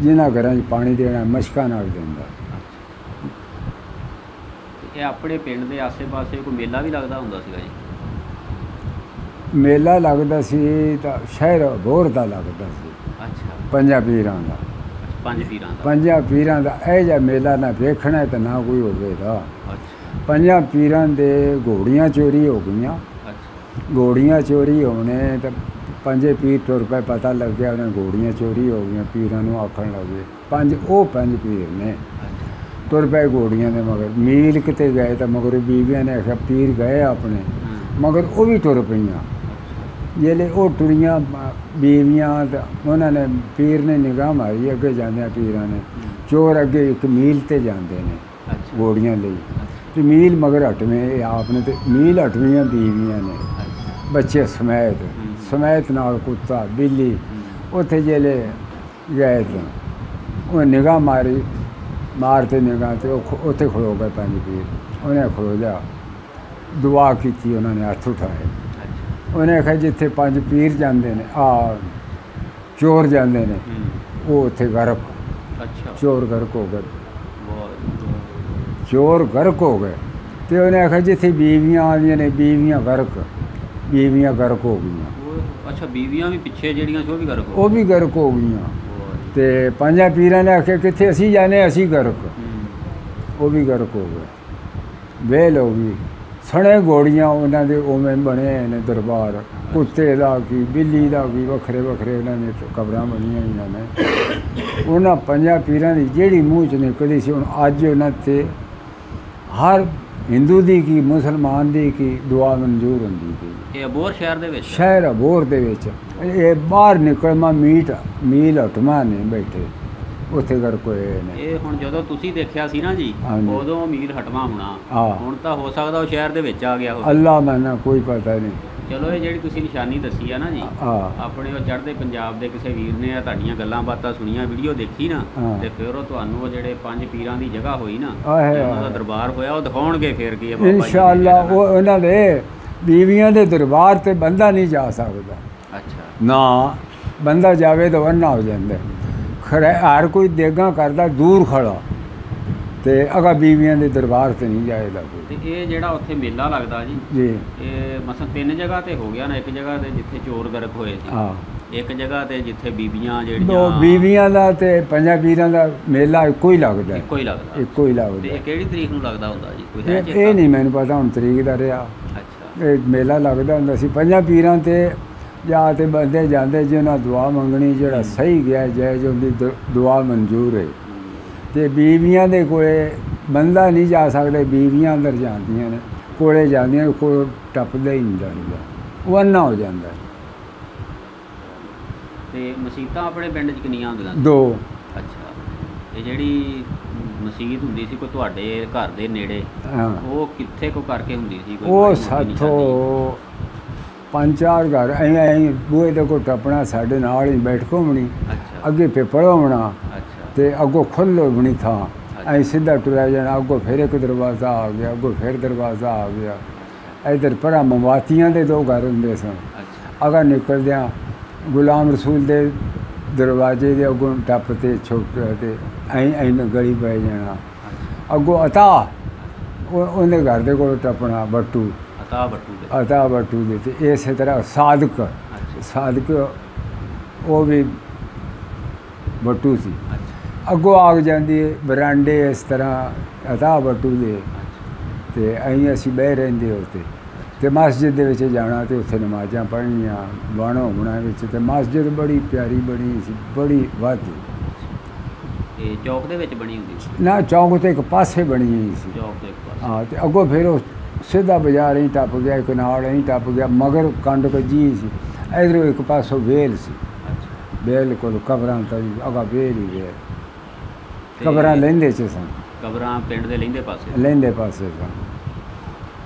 A: ਜਿਨ੍ਹਾਂ ਘਰਾਂ 'ਚ ਪਾਣੀ ਦੇਣਾ ਮਸ਼ਕਾਂ ਨਾਲ ਦਿੰਦਾ।
B: ਇਹ ਆਪਣੇ ਪਿੰਡ ਦੇ ਆਸੇ-ਪਾਸੇ ਕੋਈ ਮੇਲਾ ਵੀ ਲੱਗਦਾ ਹੁੰਦਾ ਸੀਗਾ ਜੀ?
A: ਮੇਲਾ ਲੱਗਦਾ ਸੀ ਤਾਂ ਸ਼ਹਿਰ ਹੋਰ ਦਾ ਲੱਗਦਾ ਸੀ।
B: ਅੱਛਾ।
A: ਪੰਜਾਂ ਪੀਰਾਂ ਦਾ।
B: ਪੰਜ ਪੀਰਾਂ ਦਾ?
A: ਪੰਜਾਂ ਪੀਰਾਂ ਦਾ ਇਹ ਜਿਹਾ ਮੇਲਾ ਨਾ ਵੇਖਣਾ ਤਾਂ ਨਾ ਕੋਈ ਹੋਵੇਗਾ।
B: ਅੱਛਾ।
A: ਪੰਜਾਂ ਪੀਰਾਂ ਦੇ ਘੋੜੀਆਂ ਚੋਰੀ ਹੋ ਗਈਆਂ।
B: ਅੱਛਾ।
A: ਘੋੜੀਆਂ ਚੋਰੀ ਹੋਣੇ ਤਾਂ ਪੰਜੇ ਪੀਰ ਤੁਰ ਪਏ ਪਤਾ ਲੱਗ ਗਿਆ ਉਹਨਾਂ ਘੋੜੀਆਂ ਚੋਰੀ ਹੋ ਗਈਆਂ ਪੀਰਾਂ ਨੂੰ ਆਖਣ ਲੱਗੇ ਪੰਜ ਉਹ ਪੰਜ ਪੀਰ ਨੇ। ਤੁਰ ਪਏ ਘੋੜੀਆਂ ਦੇ ਮਗਰ। ਮੀਲ ਕਿਤੇ ਗਏ ਤਾਂ ਮਗਰ ਬੀਬੀਆਂ ਨੇ ਆਖਿਆ ਪੀਰ ਗਏ ਆਪਣੇ। ਮਗਰ ਉਹ ਵੀ ਤੁਰ ਪਈਆਂ। ਜਿਹੜੇ ਉਹ ਟੁਰੀਆਂ ਬੀਵੀਆਂ ਉਹਨਾਂ ਨੇ ਪੀਰ ਨੇ ਨਿਗਾਹ ਮਾਰੀ ਅੱਗੇ ਜਾਂਦਿਆਂ ਪੀਰਾਂ ਨੇ। ਚੋਰ ਅੱਗੇ ਇੱਕ ਮੀਲ ਤੇ ਜਾਂਦੇ ਨੇ ਘੋੜੀਆਂ ਲਈ। ਤੇ ਮੀਲ ਮਗਰ ਹਟਵੇਂ ਇਹ ਆਪ ਨੇ ਤੇ ਮੀਲ ਹਟਵੀਆਂ ਬੀਵੀਆਂ ਨੇ। ਬੱਚੇ ਸਮੈਤ ਸਮੈਤ ਨਾਲ ਕੁੱਤਾ ਬਿੱਲੀ ਉੱਥੇ ਜਿਹੜੇ ਗਏ ਤਾਂ ਉਹ ਨਿਗਾਹ ਮਾਰੀ ਮਾਰਤੇ ਨਿਗਾਹ ਤੇ ਉਹ ਉੱਥੇ ਖਲੋ ਗਏ ਪੰਜ ਪੀਰ। ਉਹਨੇ ਖਲੋ ਜਾ ਦੁਆ ਕੀਤੀ ਉਹਨਾਂ ਨੇ ਹੱਥ ਉਠਾਏ। ਉਹਨੇ ਆਖਿਆ ਜਿੱਥੇ ਪੰਜ ਪੀਰ ਜਾਂਦੇ ਨੇ ਆ ਚੋਰ ਜਾਂਦੇ ਨੇ ਉਹ ਉੱਥੇ ਗਰਕ
B: ਅੱਛਾ।
A: ਚੋਰ ਗਰਕ ਹੋ ਗਏ। ਚੋਰ ਗਰਕ ਹੋ ਗਏ। ਤੇ ਉਹਨੇ ਆਖਿਆ ਜਿੱਥੇ ਬੀਵੀਆਂ ਆਉਂਦੀਆਂ ਨੇ ਬੀਵੀਆਂ ਗਰਕ ਬੀਵੀਆਂ ਗਰਕ ਹੋ ਗਈਆਂ।
B: ਅੱਛਾ ਬੀਵੀਆਂ ਵੀ ਪਿੱਛੇ ਜਿਹੜੀਆਂ ਸੀ ਉਹ ਵੀ ਗਰਕ ਹੋ
A: ਉਹ ਵੀ ਗਰਕ ਹੋ ਗਈਆਂ। ਤੇ ਪੰਜਾਂ ਪੀਰਾਂ ਨੇ ਆਖਿਆ ਕਿੱਥੇ ਅਸੀਂ ਜਾਣੇ ਅਸੀਂ ਗਰਕ। ਉਹ ਵੀ ਗਰਕ ਹੋ ਗਏ। ਵੇਲ ਹੋ ਗਈ ਸਣੇ ਘੋੜੀਆਂ ਉਹਨਾਂ ਦੇ ਉਵੇਂ ਬਣੇ ਨੇ ਦਰਬਾਰ। ਕੁੱਤੇ ਦਾ ਕੀ ਬਿੱਲੀ ਦਾ ਕੀ ਵੱਖਰੇ ਵੱਖਰੇ ਉਹਨਾਂ ਨੇ ਕਬਰਾਂ ਬਣੀਆਂ ਹੋਈਆਂ ਨੇ। ਉਹਨਾਂ ਪੰਜਾਂ ਪੀਰਾਂ ਦੀ ਜਿਹੜੀ ਮੂੰਹ ਚ ਨਿਕਲੀ ਸੀ ਹੁਣ ਅੱਜ ਉਹਨਾਂ ਤੇ ਹਰ ਹਿੰਦੂ ਦੀ ਕੀ ਮੁਸਲਮਾਨ ਦੀ ਕੀ ਦੁਆ ਮਨਜ਼ੂਰ ਹੁੰਦੀ ਪਈ।
B: ਇਹ ਅਬੋਰ ਸ਼ਹਿਰ ਦੇ ਵਿੱਚ?
A: ਸ਼ਹਿਰ ਅਬੋਰ ਦੇ ਵਿੱਚ। ਇਹ ਬਾਹਰ ਨਿਕਲਮਾ ਮੀਟ ਮੀਲ ਹਟਮਾ ਨੇ ਬੈਠੇ। ਉੱਥੇ ਕਰ ਕੋਈ ਨੇ
B: ਇਹ ਹੁਣ ਜਦੋਂ ਤੁਸੀਂ ਦੇਖਿਆ ਸੀ ਨਾ ਜੀ
A: ਹਾਂਜੀ।
B: ਉਦੋਂ ਅਮੀਰ ਹਟਵਾ ਹੋਣਾ
A: ਹਾਂ।
B: ਹੁਣ ਤਾਂ ਹੋ ਸਕਦਾ ਉਹ ਸ਼ਹਿਰ ਦੇ ਵਿੱਚ ਆ ਗਿਆ ਹੋਵੇ
A: ਅੱਲਾ ਮੈਨਾਂ ਕੋਈ ਪਤਾ ਨਹੀਂ
B: ਚਲੋ ਇਹ ਜਿਹੜੀ ਤੁਸੀਂ ਨਿਸ਼ਾਨੀ ਦੱਸੀ ਆ ਨਾ ਜੀ ਆਪਣੇ ਉਹ ਚੜ੍ਹਦੇ ਪੰਜਾਬ ਦੇ ਕਿਸੇ ਵੀਰ ਨੇ ਆ ਤੁਹਾਡੀਆਂ ਗੱਲਾਂ ਬਾਤਾਂ ਸੁਣੀਆਂ ਵੀਡੀਓ ਦੇਖੀ ਨਾ
A: ਹਾਂ।
B: ਤੇ ਫਿਰ ਉਹ ਤੁਹਾਨੂੰ ਉਹ ਜਿਹੜੇ ਪੰਜ ਪੀਰਾਂ ਦੀ ਜਗ੍ਹਾ ਹੋਈ ਨਾ ਤੇ ਉਹਨਾਂ ਦਾ। ਦਰਬਾਰ ਹੋਇਆ ਉਹ ਦਿਖਾਉਣਗੇ ਫਿਰ ਕੀ ਹੈ ਬਾਬਾ ਜੀ ਦੀ
A: ਇਨਸ਼ਾਅੱਲਾ
B: ਜਗ੍ਹਾ
A: ਉਹ ਉਹਨਾਂ ਦੇ ਬੀਵੀਆਂ ਦੇ ਦਰਬਾਰ ਤੇ ਬੰਦਾ ਨਹੀਂ ਜਾ ਸਕਦਾ।
B: ਅੱਛਾ
A: ਨਾ ਬੰਦਾ ਜਾਵੇ ਤਾਂ ਵੰਨਾ ਹੋ ਜਾਂਦਾ ਖਰੇ ਹਰ ਕੋਈ ਦੇਗਾ ਕਰਦਾ ਦੂਰ ਖੜਾ। ਤੇ ਅਗਾ ਬੀਵੀਆਂ ਦੇ ਦਰਬਾਰ ਤੇ ਨਹੀਂ ਜਾਏਗਾ ਕੋਈ।
B: ਤੇ ਇਹ ਜਿਹੜਾ ਉੱਥੇ ਮੇਲਾ ਲੱਗਦਾ ਜੀ
A: ਜੀ।
B: ਇਹ ਮਸਲ ਤਿੰਨ ਜਗ੍ਹਾ ਤੇ ਹੋ ਗਿਆ ਨਾ ਇੱਕ ਜਗ੍ਹਾ ਤੇ ਜਿੱਥੇ ਚੋਰ ਗਰਕ ਹੋਏ ਸੀ
A: ਹਾਂ।
B: ਇੱਕ ਜਗ੍ਹਾ ਤੇ ਜਿੱਥੇ ਬੀਬੀਆਂ
A: ਦੋ
B: ਜਿਹੜੀਆਂ
A: ਬੀਵੀਆਂ ਦਾ ਤੇ ਪੰਜਾਂ ਪੀਰਾਂ ਦਾ ਮੇਲਾ ਇੱਕੋ ਹੀ ਲੱਗਦਾ।
B: ਇੱਕੋ ਹੀ ਲੱਗਦਾ।
A: ਇੱਕੋ ਹੀ
B: ਤੇ
A: ਲੱਗਦਾ
B: ਇਹ ਕਿਹੜੀ ਤਰੀਕ ਨੂੰ ਲੱਗਦਾ ਹੁੰਦਾ ਜੀ? ਕੋਈ ਹੈ
A: ਇਹ ਨਹੀਂ ਮੈਨੂੰ ਪਤਾ ਹੁਣ ਤਰੀਕ ਦਾ ਰਿਹਾ।
B: ਅੱਛਾ।
A: ਇਹ ਮੇਲਾ ਲੱਗਦਾ ਹੁੰਦਾ ਸੀ। ਪੰਜਾਂ ਪੀਰਾਂ ਤੇ ਜਾਂ ਤੇ ਬੰਦੇ ਜਾਂਦੇ ਜਿਹਨਾਂ ਦੁਆ ਮੰਗਣੀ ਜਿਹੜਾ ਸਹੀ ਗਿਆ ਜੈ ਜੋ ਦੀ ਦੁ- ਦੁਆ ਮਨਜ਼ੂਰ ਹੈ ਤੇ ਬੀਵੀਆਂ ਦੇ ਕੋਲੇ ਬੰਦਾ ਨਹੀਂ ਜਾ ਸਕਦੇ ਬੀਵੀਆਂ ਅੰਦਰ ਜਾਂਦੀਆਂ ਨੇ। ਕੋਲੇ ਜਾਂਦੀਆਂ ਕੋਲ ਟੱਪਦਾ ਹੀ ਨਹੀਂ ਜਾਂਦਾ ਉਹ ਅੰਨਾ ਹੋ ਜਾਂਦਾ।
B: ਤੇ ਮਸੀਤਾਂ ਆਪਣੇ ਪਿੰਡ 'ਚ ਕਿੰਨੀਆਂ ਹੁੰਦੀਆਂ?
A: ਦੋ।
B: ਅੱਛਾ। ਇਹ ਜਿਹੜੀ ਮਸਜਿਦ ਹੁੰਦੀ ਸੀ ਕੋਈ ਤੁਹਾਡੇ ਘਰ ਦੇ ਨੇੜੇ? ਉਹ ਕਿੱਥੇ ਕੋ ਕਰਕੇ ਹੁੰਦੀ ਸੀ? ਕੋਈ
A: ਉਹ ਸਾਥੋਂ ਪੰਜ ਚਾਰ ਘਰ ਐਂ ਐਂ ਬੂਹੇ ਦੇ ਕੋ ਟੱਪਣਾ ਸਾਡੇ ਨਾਲ ਹੀ ਬੈਠ ਘੁੰਮਣੀ
B: ਨਿਸ਼ਾਨੀ? ਅੱਛਾ
A: ਅੱਗੇ ਪੇਪਰ ਹੋਣਾ
B: ਅੱਛਾ
A: ਤੇ ਅੱਗੋਂ ਖੁੱਲ੍ਹੋ ਬਣੀ ਥਾਂ ਐਂ ਸਿੱਧਾ ਟੁਰਿਆ ਜਾਣਾ ਅੱਗੋਂ ਫਿਰ ਇੱਕ ਦਰਵਾਜ਼ਾ ਆ ਗਿਆ ਅੱਗੋਂ ਫਿਰ ਦਰਵਾਜ਼ਾ ਆ ਗਿਆ ਇਧਰ ਪਰਾਂ ਮਵਾਤੀਆਂ ਦੇ ਦੋ ਘਰ ਹੁੰਦੇ ਸਨ
B: ਅੱਛਾ
A: ਅਗਾ ਨਿਕਲਦਿਆਂ ਗੁਲਾਮ ਰਸੂਲ ਦੇ ਦਰਵਾਜ਼ੇ ਦੇ ਅੱਗੋਂ ਟੱਪ ਤੇ ਛੋਟ ਤੇ ਐਂ ਐਂ ਗਲੀ ਪੈ ਜਾਣਾ
B: ਅੱਛਾ
A: ਅੱਗੋਂ ਅਤਾ ਉਹ ਉਹਦੇ ਘਰ ਦੇ ਕੋਲ ਟੱਪਣਾ ਬੱਟੂ
B: ਅਤਾ ਬੱਟੂ ਦੇ।
A: ਅਤਾ ਬੱਟੂ ਦੇ ਤੇ ਇਸੇ ਤਰ੍ਹਾਂ ਸਾਦਕ
B: ਅੱਛਾ।
A: ਸਾਦਕ ਉਹ ਵੀ ਬੱਟੂ ਸੀ। ਅੱਗੋਂ ਆਗ ਜਾਂਦੀ ਹੈ ਬਰਾਂਡੇ ਇਸ ਤਰ੍ਹਾਂ ਅਤਾ ਬੱਟੂ ਦੇ ਤੇ ਐਂ ਅਸੀਂ ਬਹਿ ਰਹਿੰਦੇ ਉੱਤੇ ਤੇ ਮਸਜਿਦ ਦੇ ਵਿੱਚ ਜਾਣਾ ਤੇ ਉੱਥੇ ਨਮਾਜ਼ਾਂ ਪੜ੍ਹਨੀਆਂ ਬਾਣੋ ਬਣਾ ਵਿੱਚ ਤੇ ਮਸਜਿਦ ਬੜੀ ਪਿਆਰੀ ਬਣੀ ਸੀ ਬੜੀ ਵਾਧੂ।
B: ਇਹ ਚੌਕ ਦੇ ਵਿੱਚ ਬਣੀ ਹੁੰਦੀ ਸੀ?
A: ਨਾ ਚੌਂਕ ਤੇ ਇੱਕ ਪਾਸੇ ਬਣੀ ਹੋਈ ਸੀ।
B: ਚੌਕ ਦੇ ਇੱਕ ਪਾਸੇ।
A: ਹਾਂ ਤੇ ਅੱਗੋਂ ਫਿਰ ਉਹ ਸਿੱਧਾ ਬਾਜ਼ਾਰ ਹੀ ਟੱਪ ਗਿਆ ਇੱਕ ਨਾਲ ਹੀ ਟੱਪ ਗਿਆ ਮਗਰ ਕੰਡ ਕੱਜੀ ਸੀ। ਇਧਰੋਂ ਇੱਕ ਪਾਸੋਂ ਵੇਲ ਸੀ। ਬਿਲਕੁਲ ਕਬਰਾਂ ਤਾਂ ਅਗਾ ਵੇਲ ਹੀ ਵੇਲ। ਕਬਰਾਂ ਲੈਂਦੇ ਚ ਸਨ।
B: ਕਬਰਾਂ ਪਿੰਡ ਦੇ ਲਹਿੰਦੇ ਪਾਸੇ?
A: ਲੈਂਦੇ ਪਾਸੇ ਸਨ।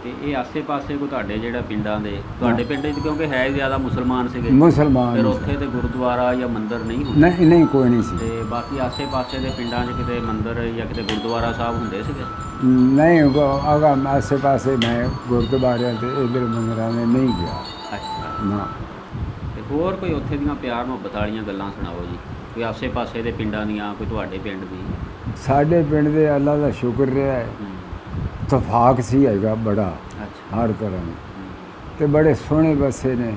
B: ਤੇ ਇਹ ਆਸੇ-ਪਾਸੇ ਕੋ ਤੁਹਾਡੇ ਜਿਹੜਾ ਪਿੰਡਾਂ ਦੇ ਤੁਹਾਡੇ ਪਿੰਡ 'ਚ ਕਿਉਂਕਿ ਹੈ ਜ਼ਿਆਦਾ ਮੁਸਲਮਾਨ ਸੀਗੇ।
A: ਮੁਸਲਮਾਨ
B: ਫਿਰ ਉੱਥੇ ਤੇ ਗੁਰਦੁਆਰਾ ਜਾਂ ਮੰਦਿਰ ਨਹੀਂ। ਹੁੰਦੇ?
A: ਨਹੀਂ ਨਹੀਂ ਕੋਈ ਨਹੀਂ ਸੀ।
B: ਤੇ ਬਾਕੀ ਆਸੇ-ਪਾਸੇ ਦੇ ਪਿੰਡਾਂ 'ਚ ਕਿਤੇ ਮੰਦਿਰ ਜਾਂ ਕਿਤੇ ਗੁਰਦੁਆਰਾ ਸਾਹਿਬ ਹੁੰਦੇ ਸੀਗੇ?
A: ਨਹੀਂ ਅਗਾ ਆਸੇ ਪਾਸੇ ਮੈਂ ਗੁਰਦੁਆਰਿਆਂ ਤੇ ਇਧਰ ਮੰਦਰਾਂ में ਨਹੀਂ ਗਿਆ।
B: ਅੱਛਾ।
A: ਨਾ।
B: ਤੇ ਹੋਰ ਕੋਈ ਉੱਥੇ ਦੀਆਂ ਪਿਆਰ ਮੁਹੱਬਤ ਵਾਲੀਆਂ ਗੱਲਾਂ ਸੁਣਾਓ ਜੀ? ਕੋਈ ਆਸੇ-ਪਾਸੇ ਦੇ ਪਿੰਡਾਂ ਦੀਆਂ ਕੋਈ ਤੁਹਾਡੇ ਪਿੰਡ ਦੀ?
A: ਸਾਡੇ ਪਿੰਡ ਦੇ ਅੱਲਾ ਦਾ ਸ਼ੁਕਰ ਰਿਹਾ ਹੈ। ਤਫਾਕ ਸੀ ਹੈਗਾ ਬੜਾ ਹਰ ਤਰ੍ਹਾਂ ਦਾ। ਤੇ ਬੜੇ ਸੋਹਣੇ ਬੱਸੇ ਨੇ।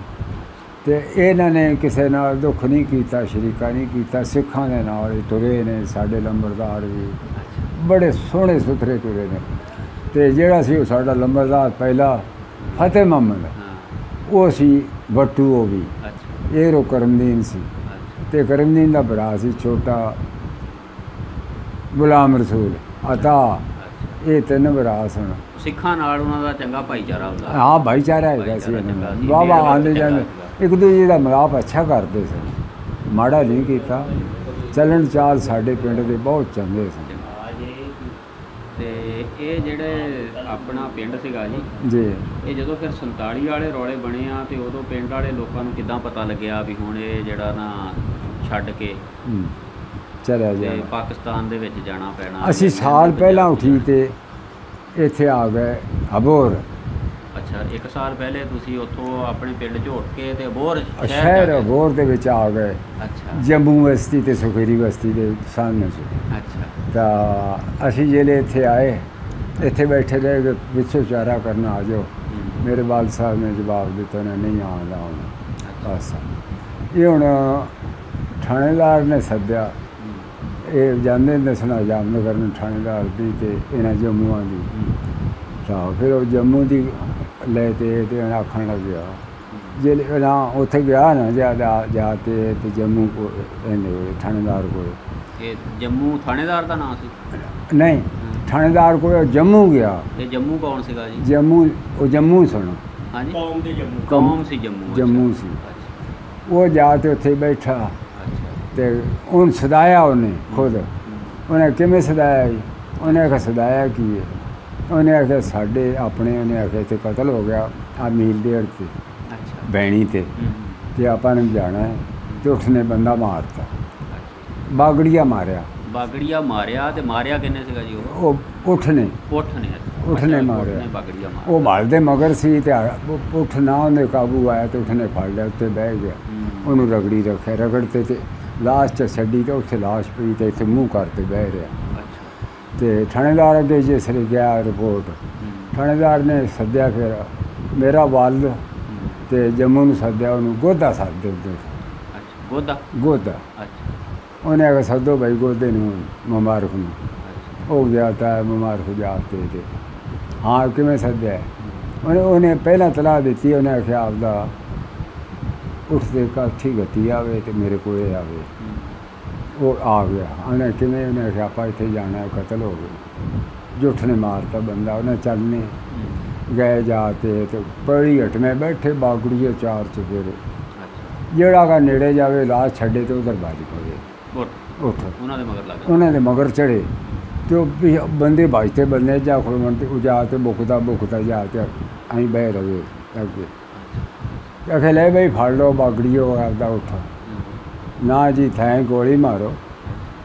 A: ਤੇ ਇਹਨਾਂ ਨੇ ਕਿਸੇ ਨਾਲ ਦੁੱਖ ਨਹੀਂ ਕੀਤਾ ਸ਼ਰੀਕਾ ਨਹੀਂ ਕੀਤਾ ਸਿੱਖਾਂ ਦੇ ਨਾਲ ਤੁਰੇ ਨੇ ਸਾਡੇ ਲੰਬਰਦਾਰ ਵੀ। ਬੜੇ ਸੋਹਣੇ ਸੁਥਰੇ ਤੁਰੇ ਨੇ। ਤੇ ਜਿਹੜਾ ਸੀ ਉਹ ਸਾਡਾ ਲੰਬਰਦਾਰ ਪਹਿਲਾ ਫਤਿਹ ਮੁਹੰਮਦ ਉਹ ਸੀ ਬੱਟੂ ਉਹ ਵੀ। ਇਹ ਰੋ ਕਰਮਦੀਨ ਸੀ। ਤੇ ਕਰਮਦੀਨ ਦਾ ਭਰਾ ਸੀ ਛੋਟਾ ਗੁਲਾਮ ਰਸੂਲ ਅਤਾ। ਇਹ ਤਿੰਨ ਭਰਾ ਸਨ।
B: ਸਿੱਖਾਂ ਨਾਲ ਉਹਨਾਂ ਦਾ ਚੰਗਾ ਭਾਈਚਾਰਾ ਹੁੰਦਾ।
A: ਹਾਂ ਭਾਈਚਾਰਾ ਹੈਗਾ ਸੀ
B: ਭਾਈਚਾਰਾ
A: ਇਹਨਾਂ
B: ਚੰਗਾ
A: ਦਾ
B: ਸੀ,
A: ਵਾਹ ਵਾਹ
B: ਮੇਲ
A: ਆਉਂਦੇ
B: ਚੰਗਾ
A: ਜਾਂਦੇ। ਇੱਕ ਦੂਜੇ ਦਾ ਮਿਲਾਪ ਅੱਛਾ ਕਰਦੇ ਸਨ ਮਾੜਾ ਨਹੀਂ ਕੀਤਾ। ਚੱਲਣ ਚਾਲ ਸਾਡੇ ਪਿੰਡ ਦੇ ਬਹੁਤ ਚੰਗੇ ਸਨ
B: ਇਹ ਜਿਹੜੇ ਆਪਣਾ ਪਿੰਡ ਸੀਗਾ ਜੀ
A: ਜੀ।
B: ਇਹ ਜਦੋਂ ਫਿਰ 47 ਵਾਲੇ ਰੌਲੇ ਬਣੇ ਆ ਤੇ ਉਦੋਂ ਪਿੰਡ ਵਾਲੇ ਲੋਕਾਂ ਨੂੰ ਕਿਦਾਂ ਪਤਾ ਲੱਗਿਆ ਵੀ ਹੁਣ ਇਹ ਜਿਹੜਾ ਨਾ ਛੱਡ ਕੇ
A: ਚਲਿਆ ਗਿਆ
B: ਪਾਕਿਸਤਾਨ ਦੇ ਵਿੱਚ ਜਾਣਾ ਪੈਣਾ।
A: ਅਸੀਂ ਸਾਲ ਪਹਿਲਾਂ ਉਠੀ ਤੇ ਇੱਥੇ ਆ ਗਏ ਅਬੋਰ
B: ਅੱਛਾ ਇੱਕ ਸਾਲ ਪਹਿਲੇ ਤੁਸੀਂ ਉੱਥੋਂ ਆਪਣੇ ਪਿੰਡ ਉੱਠ ਕੇ ਤੇ ਅਬੋਹਰ
A: ਸ਼ਹਿਰ
B: ਜਾ
A: ਅਬੋਰ ਦੇ ਵਿੱਚ ਆ ਗਏ।
B: ਅੱਛਾ।
A: ਜੰਮੂ ਬਸਤੀ ਤੇ ਸੁਖੇਰੀ ਬਸਤੀ ਦੇ ਸਾਹਮਣੇ ਸੀ।
B: ਅੱਛਾ।
A: ਤਾਂ ਅਸੀਂ ਜਿਹੜੇ ਇੱਥੇ ਆਏ ਇੱਥੇ ਬੈਠੇ ਰਹੇ ਪਿੱਛੇ ਚਾਰਾ ਕਰਨ ਆ ਜਾਓ। ਮੇਰੇ ਵਾਲ ਸਾਹਿਬ ਨੇ ਜਵਾਬ ਦਿੱਤਾ ਨਾ ਨਹੀਂ ਆਉਂਦਾ ਹੁਣ ਬਸ। ਇਹ ਹੁਣ ਥਾਣੇਦਾਰ ਨੇ ਸੱਦਿਆ। ਇਹ ਜਾਂਦੇ ਨੇ ਸੁਣਾ ਜਾਮਨਗਰ ਨੂੰ ਥਾਣੇਦਾਰ ਦੀ ਤੇ ਇਹਨਾਂ ਜੰਮੂਆਂ ਦੀ। ਤਾਂ ਫਿਰ ਉਹ ਜੰਮੂ ਦੀ ਲੈ ਤੇ ਤੇ ਆਖਣ ਲੱਗਿਆ ਜੇ ਨਾ ਉੱਥੇ ਗਿਆ ਨਾ ਜ਼ਿਆਦਾ ਜਾ ਤੇ ਤੇ ਜੰਮੂ ਕੋ ਇਹਨੇ ਥਾਣੇਦਾਰ ਕੋਲ।
B: ਇਹ ਜੰਮੂ ਥਾਣੇਦਾਰ ਦਾ ਨਾਮ ਸੀ?
A: ਨਹੀਂ। ਥਾਣੇਦਾਰ ਕੋਲ ਜੰਮੂ ਗਿਆ।
B: ਇਹ ਜੰਮੂ ਕੌਣ ਸੀਗਾ ਜੀ?
A: ਜੰਮੂ ਉਹ ਜੰਮੂ ਸੁਣੋ
B: ਹਾਂਜੀ।
C: ਕੌਮ ਦੇ ਜੰਮੂ।
B: ਕੌਮ ਸੀ ਜੰਮੂ।
A: ਜੰਮੂ ਸੀ। ਉਹ ਜਾ ਤੇ ਉੱਥੇ ਬੈਠਾ।
B: ਅੱਛਾ।
A: ਤੇ ਉਹਨ ਸਦਾਇਆ ਉਹਨੇ ਖੁਦ। ਉਹਨੇ ਕਿਵੇਂ ਸਦਾਇਆ ਜੀ? ਉਹਨੇ ਆਖਿਆ ਸਦਾਇਆ ਕੀ ਹੈ ਉਹਨੇ ਆਖਿਆ ਸਾਡੇ ਆਪਣੇ ਉਹਨੇ ਆਖਿਆ ਇੱਥੇ ਕਤਲ ਹੋ ਗਿਆ ਆ ਮੀਲ ਡੇਢ ਤੇ
B: ਅੱਛਾ।
A: ਬੈਣੀ ਤੇ। ਤੇ ਆਪਾਂ ਨੇ ਜਾਣਾ ਹੈ। ਤੇ ਉਠਨੇ ਬੰਦਾ ਮਾਰਤਾ। ਬਾਗੜੀਆ ਮਾਰਿਆ।
B: ਬਾਗੜੀਆ ਮਾਰਿਆ ਤੇ ਮਾਰਿਆ ਕਿੰਨੇ ਸੀਗਾ ਜੀ ਉਹ? ਉੱਠ ਨੇ
A: ਉੱਠ ਨੇ ਮਾਰਿਆ।
B: ਉੱਠ ਨੇ ਬਾਗੜੀਆ ਮਾਰਿਆ।
A: ਉਹ ਬਲਦੇ ਮਗਰ ਸੀ ਤੇ ਉਠ ਨਾ ਉਹਨੇ ਕਾਬੂ ਆਇਆ ਤੇ ਉਠਨੇ ਫੜ ਲਿਆ ਉੱਤੇ ਬਹਿ ਗਿਆ। ਉਹਨੂੰ ਰਗੜੀ ਰੱਖਿਆ ਰਗੜਤੇ ਤੇ ਲਾਸ਼ ਚ ਛੱਡੀ ਤੇ ਉੱਥੇ ਲਾਸ਼ ਪਈ ਤੇ ਇੱਥੇ ਮੂੰਹ ਕਰਕੇ ਬਹਿ ਰਿਹਾ। ਤੇ ਥਾਣੇਦਾਰ ਅੱਗੇ ਜੇ ਸਰ ਗਿਆ ਰਿਪੋਰਟ। ਥਾਣੇਦਾਰ ਨੇ ਸੱਦਿਆ ਫਿਰ ਮੇਰਾ
B: ਹਮ,
A: ਤੇ ਜੰਮੂ ਨੂੰ ਸੱਦਿਆ ਉਹਨੂੰ ਗੋਦਾ ਸੱਦ ਦਿੰਦੇ।
B: ਅੱਛਾ ਗੋਦਾ?
A: ਗੋਦਾ।
B: ਅੱਛਾ।
A: ਉਹਨੇ ਆਖਿਆ ਸੱਦੋ ਭਾਈ ਗੋਦੇ ਨੂੰ ਮੁਬਾਰਕ ਨੂੰ ਉਹ ਗਿਆ ਤਾਂ ਮੁਬਾਰਕ ਜਾਤੇ ਤੇ ਹਾਂ ਕਿਵੇਂ ਸੱਦਿਆ? ਉਹਨੇ ਉਹਨੇ ਪਹਿਲਾਂ ਤਲਾਹ ਦਿੱਤੀ ਉਹਨੇ ਆਖਿਆ ਆਪਦਾ ਉੱਠਦੇ ਕਾਠੀ ਗਤੀ ਆਵੇ ਤੇ ਮੇਰੇ ਕੋਲੇ ਆਵੇ। ਉਹ ਆ ਗਿਆ। ਉਹਨੇ ਕਿਵੇਂ ਉਹਨੇ ਆਖਿਆ ਆਪਾਂ ਇੱਥੇ ਜਾਣਾ ਕਤਲ ਹੋ ਗਿਆ। ਜੁੱਠ ਨੇ ਮਾਰਤਾ ਬੰਦਾ ਉਹਨੇ ਚੱਲਨੇ। ਗਏ ਜਾ ਤੇ ਪੜੀ ਹਟਨੇ ਬੈਠੇ ਬਾਗੜੀਏ ਚਾਰ ਚੁਫੇਰੇ।
B: ਅੱਛਾ।
A: ਜਿਹੜਾ ਕਾ ਨੇੜੇ ਜਾਵੇ ਲਾਸ਼ ਛੱਡੇ ਤੇ ਉਧਰ ਬਾਜ ਪਵੇ।
B: ਉੱਠ। ਉਹਨਾਂ ਦੇ ਮਗਰ ਲੱਗ ਗਿਆ
A: ਉਹਨਾਂ ਦੇ ਮਗਰ ਚੜੇ ਤੇ ਉਹ ਵੀ ਬੰਦੇ ਬਾਜਤੇ ਬੰਦੇ ਜਾ ਖੜਵਣ ਤੇ ਉਜਾ ਤੇ ਬੁਕਦਾ ਬੁਕਦਾ ਜਾ ਤੇ ਐਂ ਬਹਿ ਰਵੇ ਅੱਗੇ। ਅਖੇ ਲੈ ਬਈ ਫੜ ਲਓ ਬਾਗੜੀਓ ਆਪਦਾ ਉੱਠ। ਨਾ ਜੀ ਥੈਂ ਗੋਲੀ ਮਾਰੋ।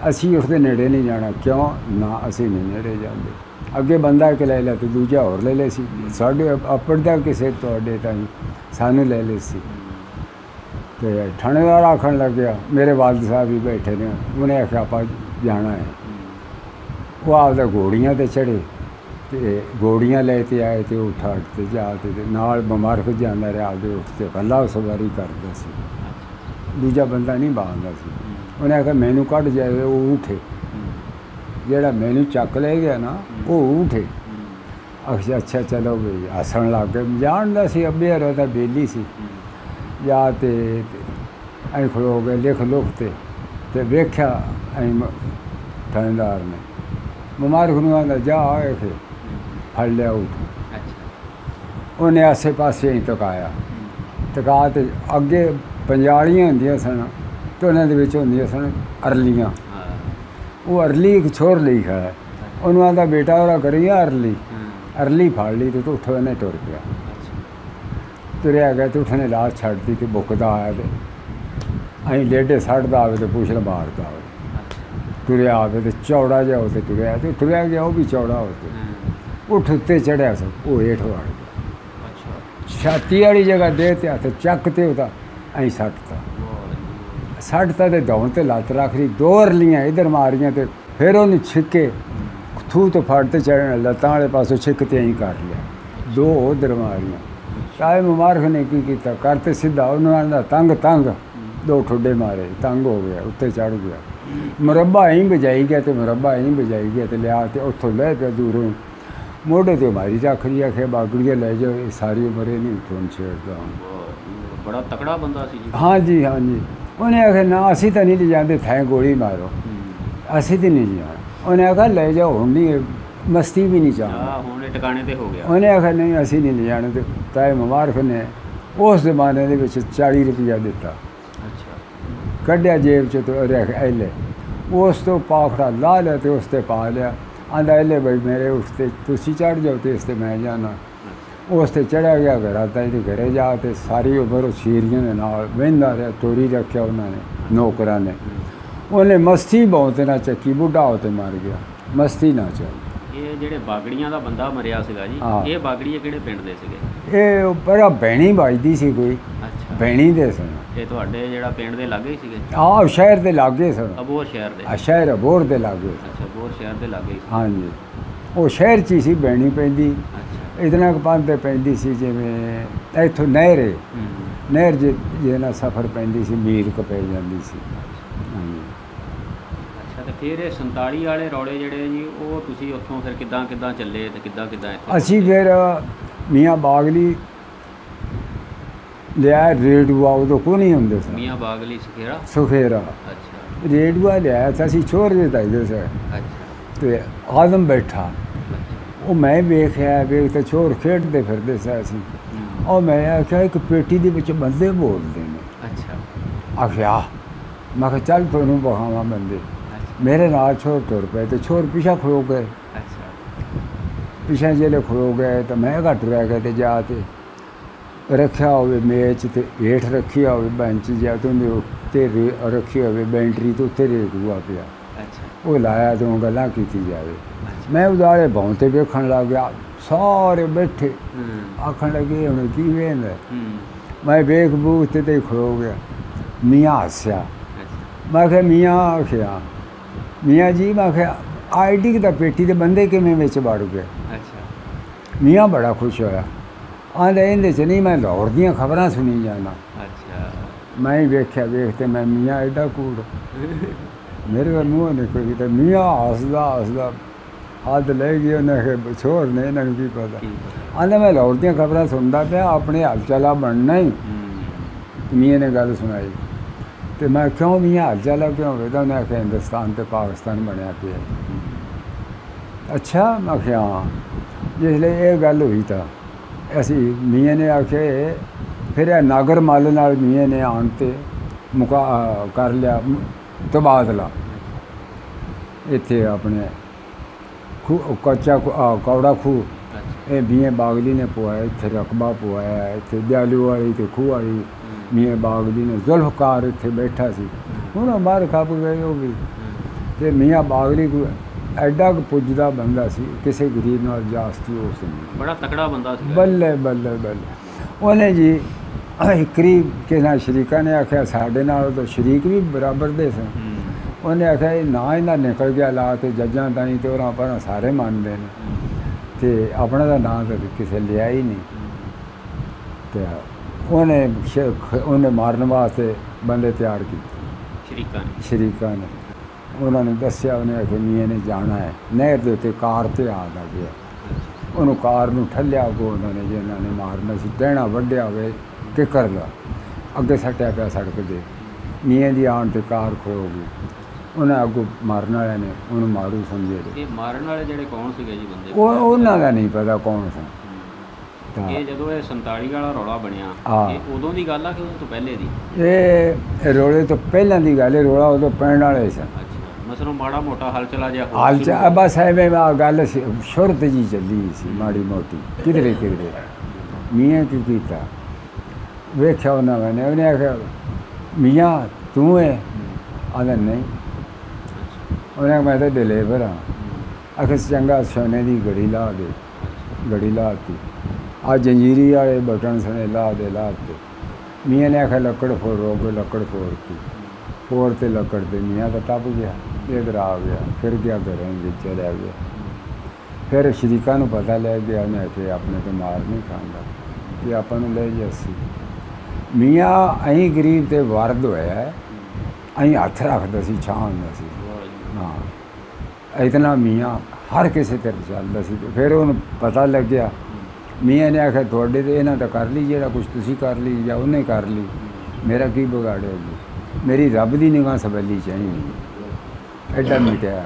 A: ਅਸੀਂ ਉਸਦੇ ਨੇੜੇ ਨਹੀਂ ਜਾਣਾ। ਕਿਉਂ? ਨਾ ਅਸੀਂ ਨਹੀਂ ਨੇੜੇ ਜਾਂਦੇ। ਅੱਗੇ ਬੰਦਾ ਇੱਕ ਲੈ ਲਿਆ ਤੇ ਦੂਜਾ ਹੋਰ ਲੈ ਲਿਆ ਸੀ। ਸਾਡੇ ਆਪਣ ਦਾ ਕਿਸੇ ਤੁਹਾਡੇ ਤਾਂ ਸਾਨੂੰ ਲੈ ਲਏ ਸੀ। ਤੇ ਥਾਣੇਦਾਰ ਆਖਣ ਲੱਗਿਆ, ਮੇਰੇ ਵਾਲਦ ਸਾਹਿਬ ਵੀ ਬੈਠੇ ਨੇ, ਉਹਨੇ ਆਖਿਆ, ਆਪਾਂ ਜਾਣਾ ਹੈ। ਉਹ ਆਪਦਾ ਘੋੜੀਆਂ ਤੇ ਚੜੇ ਤੇ ਘੋੜੀਆਂ ਲੈ ਤੇ ਆਏ ਤੇ ਉਹ ਠਾੜ ਤੇ ਜਾ ਤੇ ਨਾਲ ਬਿਮਾਰ ਹੋ ਜਾਂਦਾ ਰਿਹਾ ਆਪਦੇ ਉੱਠ ਤੇ ਕੱਲਾ ਸਵਾਰੀ ਕਰਦਾ ਸੀ। ਦੂਜਾ ਬੰਦਾ ਨਹੀਂ ਬਾਂਦਾ ਸੀ। ਉਹਨੇ ਆਖਿਆ, ਮੈਨੂੰ ਕੱਢ ਜਾਵੇ ਉਹ ਉਠੇ। ਜਿਹੜਾ ਮੈਨੂੰ ਚੱਕ ਲੈ ਗਿਆ ਨਾ, ਉਹ ਉਠੇ। ਅੱਛਾ ਅੱਛਾ, ਚਲੋ ਵੀ ਹੱਸਣ ਲੱਗ ਗਏ। ਜਾਣਦਾ ਸੀ, ਅੱਬੇ ਹਰੋ ਤਾਂ ਬੇਲੀ ਸੀ। ਜਾਂ ਤੇ ਐ ਖਲੋ ਗਏ ਲਿਖ ਲੁਖ ਤੇ ਤੇ ਵੇਖਿਆ ਐ ਥਾਣੇਦਾਰ ਨੇ। ਬਿਮਾਰ ਨੂੰ ਆਂਦਾ ਜਾ ਆਏ ਫੇ ਫੜ ਲਿਆ
B: ਅੱਛਾ।
A: ਉਹਨੇ ਆਸੇ ਪਾਸੇ ਹੀ ਤਕਾਇਆ। ਤਕਾ ਤੇ ਅੱਗੇ ਪੰਜਾਲੀਆਂ ਹੁੰਦੀਆਂ ਸਨ ਤੇ ਉਹਨਾਂ ਦੇ ਵਿੱਚ ਹੁੰਦੀਆਂ ਸਨ ਅਰਲੀਆਂ। ਉਹ ਅਰਲੀ ਇੱਕ ਛੋਰ ਲਈ ਹੈ। ਉਹਨੂੰ ਆਂਦਾ ਬੇਟਾ ਉਹਦਾ ਕਰੀਆ ਅਰਲੀ। ਅਰਲੀ ਫੜ ਲਈ ਤੇ ਉੱਠ ਉਹਨੇ ਟੁਰ ਪਿਆ। ਤੁਰਿਆ ਗਿਆ ਤੇ ਉਠਨੇ ਲਾਸ਼ ਛੱਡਦੀ ਤੇ ਬੁੱਕਦਾ ਆਇਆ ਤੇ ਅਸੀਂ ਲੇਡੇ ਸੜਦਾ ਆਵੇ ਤੇ ਪੁੱਛਲ ਮਾਰਦਾ ਆਵੇ ਤੁਰਿਆ ਆਵੇ ਤੇ ਚੌੜਾ ਜਿਹਾ ਤੇ ਤੁਰਿਆ ਤੇ ਤੁਰਿਆ ਗਿਆ ਉਹ ਵੀ ਚੌੜਾ ਹੋ ਤੇ
B: ਹਾਂ,
A: ਉੱਠ ਉੱਤੇ ਚੜਿਆ ਸੋ ਉਹ ਹੇਠ ਵੜ ਗਿਆ।
B: ਅੱਛਾ।
A: ਛਾਤੀ ਵਾਲੀ ਜਗ੍ਹਾ ਦੇ ਤੇ ਹੱਥ ਚੱਕ ਤੇ ਉਹਦਾ ਐਂ ਸੱਟਤਾ ਸੱਟਤਾ ਤੇ ਦੌਣ ਤੇ ਲੱਤ ਰੱਖ ਲਈ ਦੋ ਅਰਲੀਆਂ ਇਧਰ ਮਾਰੀਆਂ ਤੇ ਫਿਰ ਉਹਨੂੰ ਛਿੱਕੇ ਥੂ ਤੋਂ ਫੜ ਤੇ ਚੜਨ ਲੱਤਾਂ ਵਾਲੇ ਪਾਸੋਂ ਛਿੱਕ ਤੇ ਐਂ ਕਰ ਲਿਆ। ਦੋ ਉਧਰ ਮਾਰੀਆਂ ਤਾਏ ਮੁਬਾਰਕ ਨੇ ਕੀ ਕੀਤਾ? ਕਰਤੇ ਸਿੱਧਾ ਉਹਨਾਂ ਦਾ ਤੰਗ ਤੰਗ। ਦੋ ਠੁੱਡੇ ਮਾਰੇ ਤੰਗ ਹੋ ਗਿਆ ਉੱਤੇ ਚੜ ਗਿਆ। ਮੁਰੱਬਾ ਹੀ ਵਜਾਈ ਗਿਆ ਤੇ ਮੁਰੱਬਾ ਹੀ ਵਜਾਈ ਗਿਆ ਤੇ ਲਿਆ ਤੇ ਉੱਥੋਂ ਲੈ ਪਿਆ ਦੂਰੋਂ। ਮੋਢੇ ਤੇ ਮਾਰੀ ਰੱਖ ਰਹੀ ਆਖੇ ਬਾਗੜੀਏ ਲੈ ਜਾਓ ਇਹ ਸਾਰੀ ਉਮਰ ਇਹ ਨਹੀਂ ਤੋਂ ਛੇੜਦਾ
B: ਬੜਾ ਤਕੜਾ ਬੰਦਾ ਸੀ ਜੀ।
A: ਹਾਂਜੀ ਹਾਂਜੀ। ਉਹਨੇ ਆਖਿਆ ਨਾ ਅਸੀਂ ਤਾਂ ਨਹੀਂ ਲਿਜਾਂਦੇ ਥੈਂ ਗੋਲੀ ਮਾਰੋ।
B: ਹੂੰ।
A: ਅਸੀਂ ਤੇ ਨਹੀਂ ਜਾਣਾ ਉਹਨੇ ਆਖਿਆ ਲੈ ਜਾਓ ਹੁਣ ਨਹੀਂ ਮਸਤੀ ਵੀ ਨਹੀਂ ਚਾਹੁੰਦਾ
B: ਆ ਹੁਣ ਇਹ ਟਿਕਾਣੇ ਤੇ ਹੋ ਗਿਆ
A: ਉਹਨੇ ਆਖਿਆ ਨਹੀਂ ਅਸੀਂ ਨਹੀਂ ਲਿਜਾਣਾ ਤੇ ਤਾਏ ਮੁਬਾਰਕ ਨੇ ਉਸ ਜ਼ਮਾਨੇ ਦੇ ਵਿੱਚ 40 ਰੁਪਇਆ ਦਿੱਤਾ
B: ਅੱਛਾ
A: ਕੱਢਿਆ ਜੇਬ ਚ ਤੇ ਰੱਖ ਐਲੇ ਉਸ ਤੋਂ ਪਾਖੜਾ ਲਾ ਲਿਆ ਤੇ ਉਸ ਤੇ ਪਾ ਲਿਆ ਆਂਦਾ ਐਲੇ ਬਈ ਮੇਰੇ ਉਸ ਤੇ ਤੁਸੀਂ ਚੜ ਜਾਓ ਤੇ ਇਸ ਤੇ ਮੈਂ ਜਾਣਾ ਉਸ ਤੇ ਚੜਿਆ ਗਿਆ ਘਰਾਂ ਤਾਈ ਦੇ ਘਰੇ ਜਾ ਤੇ ਸਾਰੀ ਉਮਰ ਉਹ ਸ਼ੀਰੀਆਂ ਦੇ ਨਾਲ ਵਹਿੰਦਾ ਰਿਹਾ ਤੋਰੀ ਰੱਖਿਆ ਉਹਨਾਂ ਨੇ ਨੌਕਰਾਂ ਨੇ ਉਹਨੇ ਮਸਤੀ ਬਹੁਤ ਨਾ ਚੱਕੀ ਬੁੱਢਾ ਹੋ ਤੇ ਮਰ ਗਿਆ ਮਸਤੀ ਨਾ ਚੱਲ
B: ਇਹ ਜਿਹੜੇ ਬਾਗੜੀਆਂ ਦਾ ਬੰਦਾ ਮਰਿਆ ਸੀਗਾ ਜੀ
A: ਹਾਂ।
B: ਇਹ ਬਾਗੜੀਏ ਕਿਹੜੇ ਪਿੰਡ ਦੇ ਸੀਗੇ?
A: ਇਹ ਬੜਾ ਬਹਿਣੀ ਵੱਜਦੀ ਸੀ ਕੋਈ।
B: ਅੱਛਾ।
A: ਬਹਿਣੀ ਦੇ ਸਨ
B: ਇਹ ਤੁਹਾਡੇ ਜਿਹੜਾ ਪਿੰਡ ਦੇ ਲਾਗੇ ਹੀ ਸੀਗੇ?
A: ਆਹ ਸ਼ਹਿਰ ਦੇ ਲਾਗੇ ਸਨ
B: ਅਬੋਰ ਸ਼ਹਿਰ ਦੇ।
A: ਆ ਸ਼ਹਿਰ ਅਬੋਰ ਦੇ ਲਾਗੇ।
B: ਅੱਛਾ ਅਬੋਰ ਸ਼ਹਿਰ ਦੇ ਲਾਗੇ ਹੀ ਸੀ।
A: ਹਾਂਜੀ। ਉਹ ਸ਼ਹਿਰ 'ਚ ਹੀ ਸੀ ਬਹਿਣੀ ਪੈਂਦੀ।
B: ਅੱਛਾ।
A: ਇਤਨਾ ਕੁ ਤੇ ਪੈਂਦੀ ਸੀ ਜਿਵੇਂ ਇੱਥੋਂ ਨਹਿਰ। ਨਹਿਰ ਜੇ ਨਾਲ ਸਫ਼ਰ ਪੈਂਦੀ ਸੀ ਮੀਲ ਕੁ ਪੈ ਜਾਂਦੀ ਸੀ।
B: ਫਿਰ ਇਹ 47 ਵਾਲੇ ਰੌਲੇ ਜਿਹੜੇ ਜੀ ਉਹ ਤੁਸੀਂ ਉੱਥੋਂ ਫਿਰ ਕਿੱਦਾਂ ਕਿੱਦਾਂ ਚੱਲੇ ਤੇ ਕਿੱਦਾਂ ਕਿੱਦਾਂ ਇੱਥੇ
A: ਅਸੀਂ ਫਿਰ ਮੀਆਂ ਬਾਗਲੀ ਲਿਆ ਰੇਡੂਆ ਉਦੋਂ ਕੋ ਨਹੀਂ ਹੁੰਦੇ ਸਨ
B: ਮੀਆਂ ਬਾਗਲੀ ਸਖੇਰਾ?
A: ਸੁਖੇਰਾ।
B: ਅੱਛਾ।
A: ਰੇਡੂਆ ਲਿਆਇਆ ਤਾਂ ਅਸੀਂ ਛੋੜ ਦਿੱਤਾ ਇਹਦੇ ਸੇ।
B: ਅੱਛਾ।
A: ਤੇ ਆਦਮ ਬੈਠਾ। ਉਹ ਮੈਂ ਵੇਖਿਆ ਵੇਖ ਤੇ ਛੋੜ ਖੇਡਦੇ ਫਿਰਦੇ ਸੀ ਅਸੀਂ। ਉਹ ਮੈਂ ਆਖਿਆ ਇੱਕ ਪੇਟੀ ਦੇ ਵਿੱਚ ਬੰਦੇ ਬੋਲਦੇ ਨੇ।
B: ਅੱਛਾ।
A: ਆਖਿਆ ਮੈਂ ਕਿਹਾ ਚੱਲ ਤੁਹਾਨੂੰ ਬਹਾਵਾ ਬੰਦੇ। ਮੇਰੇ ਨਾਲ ਛੋੜ ਤੁਰ ਪਏ ਤੇ ਛੋੜ ਪਿਛਾ ਖਲੋ ਗਏ
B: ਅੱਛਾ
A: ਪਿਛਾ ਜਿਹੜੇ ਖਲੋ ਗਏ ਤਾਂ ਮੈਂ ਘੱਟ ਰਹਿ ਗਿਆ ਤੇ ਜਾ ਤੇ ਰੱਖਿਆ ਹੋਵੇ ਮੇਜ਼ ਤੇ ਹੇਠ ਰੱਖੀ ਹੋਵੇ ਬੈਂਚ ਜਾਂ ਤੇ ਉਹਦੇ ਉੱਤੇ ਰੇ- ਰੱਖੀ ਹੋਵੇ ਬੈਂਟਰੀ ਤੇ ਉੱਤੇ ਰੇਡੂਆ ਪਿਆ
B: ਅੱਛਾ
A: ਉਹ ਲਾਇਆ ਤੇ ਉਹ ਗੱਲਾਂ ਕੀਤੀ ਜਾਵੇ
B: ਅੱਛਾ
A: ਮੈਂ ਉਦਾਲੇ ਭੌਂਤੇ ਵੇਖਣ ਲੱਗ ਗਿਆ ਸਾਰੇ ਬੈਠੇ
B: ਹੂੰ
A: ਆਖਣ ਲੱਗੇ ਹੁਣ ਕੀ ਵੇਂਦਾ
B: ਹੂੰ
A: ਮੈਂ ਵੇਖ ਬੂਖ ਤੇ ਤੇ ਖਲੋ ਗਿਆ ਮੀਆਂ ਹੱਸਿਆ
B: ਅੱਛਾ
A: ਮੈਂ ਕਿਹਾ ਮੀਆਂ ਆਖਿਆ ਮੀਆਂ ਜੀ ਮੈਂ ਕਿਹਾ ਆਈਡੀ ਦਾ ਪੇਟੀ ਦੇ ਬੰਦੇ ਕਿਵੇਂ ਵਿੱਚ ਵੜ ਗਏ?
B: ਅੱਛਾ।
A: ਮੀਆਂ ਬੜਾ ਖੁਸ਼ ਹੋਇਆ। ਆਂਦੇ ਇਹਦੇ ਚ ਨਹੀਂ ਮੈਂ ਲਾਹੌਰ ਦੀਆਂ ਖਬਰਾਂ ਸੁਣੀ ਜਾਣਾ
B: ਅੱਛਾ।
A: ਮੈਂ ਹੀ ਵੇਖਿਆ ਵੇਖ ਤੇ ਮੈਂ ਮੀਆਂ ਐਡਾ ਕੂੜ। ਮੇਰੇ ਵੱਲ ਮੂੰਹ ਨਿਕਲ ਗਿਆ ਤੇ ਮੀਆਂ ਹੱਸਦਾ ਹੱਸਦਾ ਹੱਥ ਲੈ ਗਿਆ ਉਹਨੇ ਕਿ ਛੋੜ ਨੇ ਇਹਨਾਂ ਨੂੰ ਕੀ ਪਤਾ। ਆਂਦਾ ਮੈਂ ਲਾਹੌਰ ਦੀਆਂ ਖਬਰਾਂ ਸੁਣਦਾ ਪਿਆ ਆਪਣੇ ਹਾਲ ਚਾਲਾ ਬਣਨਾ ਹੂੰ। ਮੀਆਂ ਨੇ ਗੱਲ ਸੁਣਾਈ। ਤੇ ਮੈਂ ਕਿਉਂ ਮੀਆਂ ਹਾਲ ਚਾਲਾ ਕਿਉਂ ਵੇਦਾ ਉਹਨੇ ਆਖਿਆ ਹਿੰਦੁਸਤਾਨ ਤੇ ਪਾਕਿਸਤਾਨ ਬਣਿਆ ਪਿਆ ਅੱਛਾ ਮੈਂ ਕਿਹਾ ਹਾਂ ਜਿਸ ਲਈ ਇਹ ਗੱਲ ਹੋਈ ਤਾਂ ਅਸੀਂ ਮੀਆਂ ਨੇ ਆਖੇ ਫਿਰ ਇਹ ਨਾਗਰ ਮੱਲ ਨਾਲ ਮੀਆਂ ਨੇ ਆਣ ਤੇ ਮੁਕਾ ਅਹ ਕਰ ਲਿਆ ਮ- ਤਬਾਦਲਾ ਇੱਥੇ ਆਪਣੇ ਖੂ ਕੱਚਾ ਖੂਹ- ਅਹ ਕੌੜਾ ਖੂ
B: ਅੱਛਾ
A: ਇਹ ਮੀਆਂ ਬਾਗਲੀ ਨੇ ਪਵਾਇਆ ਇੱਥੇ ਰਕਬਾ ਤੇ ਮੀਆਂ ਬਾਗਲੀ ਨੇ ਜ਼ੁਲਫਕਾਰ ਇੱਥੇ ਬੈਠਾ ਸੀ। ਹੁਣ ਮਾਰ ਖੱਪ ਗਏ ਉਹ ਵੀ।
B: ਹੂੰ,
A: ਤੇ ਮੀਆਂ ਬਾਗਲੀ ਕੋਈ ਐਡਾ ਕੁ ਪੁੱਜਦਾ ਬੰਦਾ ਸੀ ਕਿਸੇ ਗਰੀਬ ਨਾਲ ਜਾਸਤੀ ਉਸ ਨਹੀਂ
B: ਬੜਾ ਤਕੜਾ ਬੰਦਾ ਸੀ
A: ਬੱਲੇ ਬੱਲੇ ਬੱਲੇ। ਉਹਨੇ ਜੀ ਇਕਰੀ ਕੇ ਨਾਲ ਸ਼ਰੀਕਾ ਨੇ ਆਖਿਆ ਸਾਡੇ ਨਾਲ ਤਾਂ ਸ਼ਰੀਕ ਵੀ ਬਰਾਬਰ ਦੇ ਸਨ।
B: ਹੂੰ।
A: ਉਹਨੇ ਆਖਿਆ ਇਹ ਨਾ ਇਹਨਾਂ ਨਿਕਲ ਗਿਆ ਲਾ ਤੇ ਜੱਜਾਂ ਤਾਈਂ ਤੇ ਉਹਨਾਂ ਪਰ ਸਾਰੇ ਮੰਨਦੇ ਨੇ।
B: ਹੂੰ,
A: ਤੇ ਆਪਣਾ ਦਾ ਨਾਂ ਤਾਂ ਕਿਸੇ ਲਿਆ ਹੀ ਨਹੀਂ। ਤੇ ਉਹਨੇ ਸ਼- ਉਹਨੇ ਮਾਰਨ ਵਾਸਤੇ ਬੰਦੇ ਤਿਆਰ ਕੀਤੇ।
B: ਸ਼ਰੀਕਾਂ ਨੇ
A: ਸ਼ਰੀਕਾਂ ਨੇ ਉਹਨਾਂ ਨੇ ਦੱਸਿਆ ਉਹਨੇ ਆਖਿਆ ਮੀਆਂ ਨੇ ਜਾਣਾ ਹੈ। ਨਹਿਰ ਦੇ ਉੱਤੇ ਕਾਰ ਤੇ ਆ ਦਾ ਗਿਆ ਉਹਨੂੰ ਕਾਰ ਨੂੰ ਠੱਲਿਆ ਕੋ ਉਹਨਾਂ ਨੇ ਜਿਹਨਾਂ ਨੇ ਮਾਰਨਾ ਸੀ ਟਹਿਣਾ ਵੱਢਿਆ ਹੋਵੇ ਕਿੱਕਰ ਦਾ ਅੱਗੇ ਸੱਟਿਆ ਪਿਆ ਸੜਕ ਦੇ ਮੀਆਂ ਦੀ ਆਉਣ ਤੇ ਕਾਰ ਖੋ ਗਈ। ਉਹਨਾਂ ਅੱਗੋਂ ਮਾਰਨ ਵਾਲਿਆਂ ਨੇ ਉਹਨੂੰ ਮਾਰੂ ਸਮਝੇ। ਤੇ
B: ਇਹ ਮਾਰਨ ਵਾਲੇ ਜਿਹੜੇ ਕੌਣ ਸੀਗੇ ਜੀ ਬੰਦੇ?
A: ਉਹ ਉਹਨਾਂ ਦਾ ਨਹੀਂ ਪਤਾ ਕੌਣ ਸੀ। ਤਾਂ
B: ਇਹ ਜਦੋਂ ਇਹ 47 ਵਾਲਾ ਰੌਲਾ ਬਣਿਆ
A: ਹਾਂ।
B: ਇਹ ਉਦੋਂ ਦੀ ਗੱਲ ਆ ਕਿ ਉਦੋਂ ਤੋਂ ਪਹਿਲੇ ਦੀ?
A: ਇਹ ਰੋਲੇ ਤੋਂ ਪਹਿਲਾਂ ਦੀ ਗੱਲ ਹੈ ਰੋਲਾ ਉਦੋਂ ਪੈਣ ਵਾਲੇ ਸਨ
B: ਅੱਛਾ ਮਸਲੋਂ ਮਾੜਾ ਮੋਟਾ ਹਲਚਲਾ ਜਿਹਾ ਹੋਰ
A: ਹਾਲ
B: ਸ਼ੁਰੂ
A: ਚ
B: ਹੋ ਗਿਆ।
A: ਬਸ ਐਵੇਂ ਆ ਗੱਲ ਸੀ ਸ਼ੁਰਤ ਜੀ ਚੱਲੀ ਸੀ ਮਾੜੀ ਮੋਟੀ। ਕਿਧਰੇ ਕਿਧਰੇ। ਮੀਆਂ ਕੀ ਕੀਤਾ। ਵੇਖਿਆ ਉਹਨਾਂ ਨੇ ਉਹਨੇ ਆਖਿਆ ਮੀਆਂ ਤੂੰ ਹੈ ਆਂਦਾ ਨਹੀਂ। ਉਹਨੇ ਮੈਂ ਤਾਂ ਡਿਲੀਵਰ ਹਾਂ। ਆਖਿਆ ਚੰਗਾ ਸੋਨੇ ਦੀ ਘੜੀ ਲਾ ਦੇ ਘੜੀ ਲਾਤੀ ਆ ਜੰਜੀਰੀ ਵਾਲੇ ਬਟਨ ਸਨੇ ਲਾ ਦੇ ਲਾਤੇ ਮੀਆਂ ਨੇ ਆਖਿਆ ਲੱਕੜ ਫੋੜ ਰੋਗੇ ਲੱਕੜ ਫੋੜਤੀ ਫੋੜ ਤੇ ਲੱਕੜ ਤੇ ਮੀਆਂ ਤਾਂ ਟੱਪ ਗਿਆ ਇਧਰ ਆ ਗਿਆ ਫਿਰ ਗਿਆ ਘਰਾਂ ਵਿੱਚ ਚਲਿਆ ਗਿਆ ਫਿਰ ਸ਼ਰੀਕਾਂ ਨੂੰ ਪਤਾ ਲੱਗ ਗਿਆ ਉਹਨੇ ਕਿ ਆਪਣੇ ਤੇ ਮਾਰ ਨਹੀਂ ਖਾਂਦਾ ਤੇ ਆਪਾਂ ਨੂੰ ਲੈ ਜਾ ਸੀ ਮੀਆਂ ਅਹੀਂ ਗਰੀਬ ਤੇ ਵਰਦ ਹੋਇਆ ਅਹੀਂ ਹੱਥ ਰੱਖਦਾ ਸੀ ਛਾਂ ਹੁੰਦਾ ਸੀ ਹਾਂ ਇਤਨਾ ਮੀਆਂ ਹਰ ਕਿਸੇ ਤੇ ਚੱਲਦਾ ਸੀ ਤੇ ਫਿਰ ਉਹਨੂੰ ਪਤਾ ਲੱਗਿਆ ਮੀਆਂ ਨੇ ਆਖਿਆ ਤੁਹਾਡੇ ਤੇ ਇਹਨਾਂ ਦਾ ਕਰ ਲਈ ਜਿਹੜਾ ਕੁਝ ਤੁਸੀਂ ਕਰ ਲਈ ਜਾਂ ਉਹਨੇ ਕਰ ਲਈ। ਮੇਰਾ ਕੀ ਵਿਗਾੜਿਆ ਜੀ? ਮੇਰੀ ਰੱਬ ਦੀ ਨਿਗਾਹ ਸਬੱਲੀ ਚਾਹੀਦੀ ਐਡਾ ਮਿਟਿਆ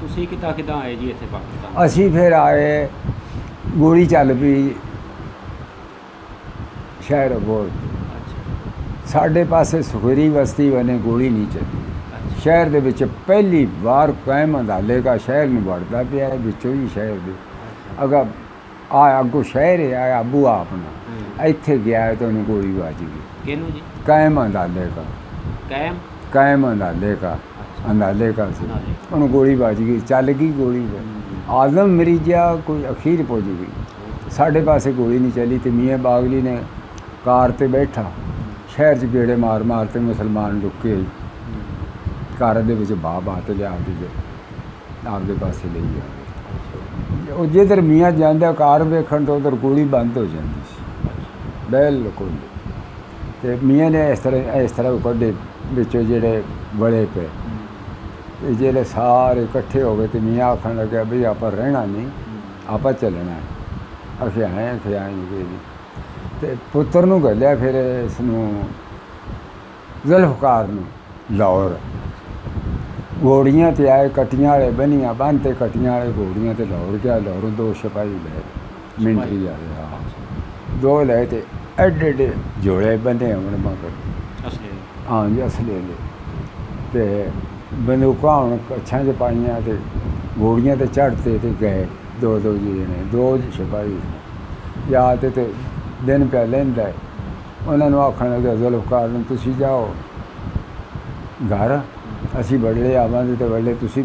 B: ਤੁਸੀਂ ਕਿੱਦਾਂ ਕਿੱਦਾਂ ਆਏ ਜੀ ਇੱਥੇ ਪਾਕਿਸਤਾਨ?
A: ਅਸੀਂ ਫਿਰ ਆਏ ਗੋਲੀ ਚੱਲ ਪਈ ਸ਼ਹਿਰ ਬੋਲ ਸਾਡੇ ਪਾਸੇ ਸੁਖਰੀ ਬਸਤੀ ਬਨੇ ਗੋਲੀ ਨਹੀਂ ਚੱਲੀ। ਸ਼ਹਿਰ ਦੇ ਵਿੱਚ ਪਹਿਲੀ ਵਾਰ ਕਾਇਮ ਅੰਦਾਲੇ ਦਾ ਸ਼ਹਿਰ ਨੂੰ ਵੜਦਾ ਪਿਆ ਵਿੱਚੋਂ ਹੀ ਸ਼ਹਿਰ ਦੇ ਅਗਾ ਆ ਅੱਗੋਂ ਸ਼ਹਿਰ ਆਇਆ ਬੂਆ ਆਪਣਾ। ਇੱਥੇ ਗਿਆ ਤਾਂ ਉਹਨੂੰ ਗੋਲੀ ਵੱਜ ਗਈ।
B: ਕਿਹਨੂੰ ਜੀ?
A: ਕਾਇਮ ਅੰਦਾਲੇ ਦਾ
B: ਕਾਇਮ?
A: ਕਾਇਮ ਅੰਦਾਲੇ ਦਾ ਅੰਦਾਲੇ ਦਾ ਸੀ। ਉਹਨੂੰ ਗੋਲੀ ਵੱਜ ਗਈ ਚੱਲ ਗਈ ਗੋਲੀ। ਆਜ਼ਮ ਮਰੀਜਾ ਕੋਈ ਅਖੀਰ ਪਹੁੰਚ ਗਈ। ਸਾਡੇ ਪਾਸੇ ਗੋਲੀ ਨਹੀਂ ਚੱਲੀ ਤੇ ਮੀਆਂ ਬਾਗਲੀ ਨੇ ਕਾਰ ਤੇ ਬੈਠਾ। ਸ਼ਹਿਰ 'ਚ ਗੇੜੇ ਮਾਰ ਮਾਰ ਤੇ ਮੁਸਲਮਾਨ ਲੁੱਕੇ ਕਾਰ ਦੇ ਵਿੱਚ ਬਾਬ ਆ ਤੇ ਲਿਆ ਦੀ ਆਪਦੇ ਪਾਸੇ ਲਈ ਆ ਉਹ ਜਿੱਧਰ ਮੀਆਂ ਜਾਂਦਾ ਕਾਰ ਵੇਖਣ ਤੋਂ ਉਧਰ ਗੋਲੀ ਬੰਦ ਹੋ ਜਾਂਦੀ ਸੀ। ਬਿਲਕੁਲ। ਤੇ ਮੀਆਂ ਨੇ ਇਸ ਤਰ੍ਹਾਂ ਇਸ ਤਰ੍ਹਾਂ ਉਹ ਕੱਢੇ ਵਿੱਚੋਂ ਜਿਹੜੇ ਬੜੇ ਪਏ। ਤੇ ਜਿਹੜੇ ਸਾਰੇ ਇਕੱਠੇ ਹੋ ਗਏ ਤੇ ਮੀਆਂ ਆਖਣ ਲੱਗਾ ਵੀ ਆਪਾਂ ਰਹਿਣਾ ਨਹੀਂ, ਆਪਾਂ ਚੱਲਣਾ ਹੈ। ਅਸੀਂ ਆਏ ਅਸੀਂ ਆਏ ਨਹੀਂ ਜੀ ਤੇ ਪੁੱਤਰ ਨੂੰ ਗੱਲਿਆ ਫਿਰ ਇਸ ਨੂੰ, ਜ਼ੁਲਫਕਾਰ ਨੂੰ, ਲਾਹੌਰ। ਘੋੜੀਆਂ ਤੇ ਆਏ ਕਟੀਆਂ ਵਾਲੇ ਬਣੀਆਂ ਬੰਨ ਤੇ ਕਟੀਆਂ ਵਾਲੇ ਘੋੜੀਆਂ ਤੇ ਲਾਹੌਰ ਗਿਆ ਲਾਹੌਰ ਦੋ ਸਿਪਾਹੀ ਲੈ ਮਿੰਟਰੀ ਵਾਲੇ ਹਾਂ ਦੋ ਲੈ ਤੇ ਐਡੇ ਐਡੇ ਜੋੜੇ ਬੰਦੇ ਹੁਣ ਮਗਰ।
B: ਅਸਲੇ।
A: ਹਾਂ ਜੀ ਅਸਲੇ ਲੈ ਤੇ ਬੰਦੂਕਾਂ ਹੁਣ ਕੱਛਾਂ 'ਚ ਪਾਈਆਂ ਤੇ ਘੋੜੀਆਂ ਤੇ ਚੜ੍ਹਤੇ ਤੇ ਗਏ ਦੋ ਦੋ ਜੀ ਨੇ ਦੋ ਸਿਪਾਹੀ। ਜਾਂ ਤੇ ਤੇ ਦਿਨ ਪਿਆ ਲੈਂਦਾ। ਉਹਨਾਂ ਨੂੰ ਆਖਣ ਲੱਗਾ ਜ਼ੁਲਫਕਾਰ ਨੂੰ ਤੁਸੀਂ ਜਾਓ। ਘਰ ਅਸੀਂ ਬੜਲੇ ਆਵਾਂਗੇ ਤੇ ਬੜਲੇ ਤੁਸੀਂ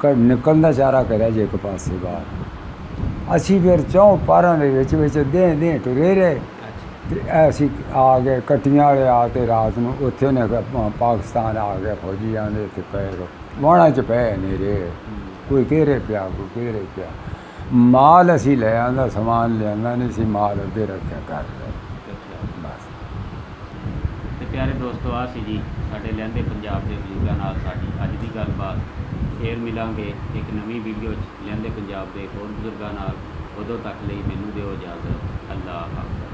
A: ਘਰ ਨਿਕਲਣ ਦਾ ਚਾਰਾ ਕਰਿਆ ਜੇ ਇੱਕ ਪਾਸੇ ਬਾਹਰ। ਅਸੀਂ ਫਿਰ ਚੌਂ ਪਾਰਾਂ ਦੇ ਵਿੱਚ ਵਿੱਚ ਦੇ ਦੇ ਟੁਰੇ ਰਹੇ।
B: ਅੱਛਾ
A: ਤੇ ਅਸੀਂ ਆ ਗਏ, ਕਟੀਆਂ ਵਾਲੇ ਆ ਤੇ ਰਾਤ ਨੂੰ ਉੱਥੇ ਉਹਨੇ ਪਾਕਿਸਤਾਨ ਆ ਗਿਆ ਫੌਜੀ ਆਂਦੇ ਤੇ ਪਏ ਰੋ ਵਾਣਾ ਚ ਪਏ ਨੇ ਰੇ ਕੋਈ ਕਿਹੜੇ ਪਿਆ, ਕੋਈ ਕਿਹੜੇ ਪਿਆ। ਮਾਲ ਅਸੀਂ ਲੈ ਆਂਦਾ, ਸਮਾਨ ਲਿਆਂਦਾ ਨਹੀਂ ਸੀ, ਮਾਲ ਅੱਧੇ ਰੱਖਿਆ ਕਰ ਬਸ
B: ਪਿਆਰੇ ਦੋਸਤੋ ਆ ਸੀ ਜੀ ਸਾਡੇ ਲਹਿੰਦੇ ਪੰਜਾਬ ਦੇ ਬਜ਼ੁਰਗਾਂ ਨਾਲ ਸਾਡੀ ਅੱਜ ਦੀ ਗੱਲਬਾਤ। ਫੇਰ ਮਿਲਾਂਗੇ ਇੱਕ ਨਵੀਂ ਵੀਡੀਓ 'ਚ ਲਹਿੰਦੇ ਪੰਜਾਬ ਦੇ ਹੋਰ ਬਜ਼ੁਰਗਾਂ ਨਾਲ। ਉਦੋਂ ਤੱਕ ਲਈ ਮੈਨੂੰ ਦਿਓ ਇਜਾਜ਼ਤ। ਅੱਲਾਹ ਹਾਫਿਜ਼।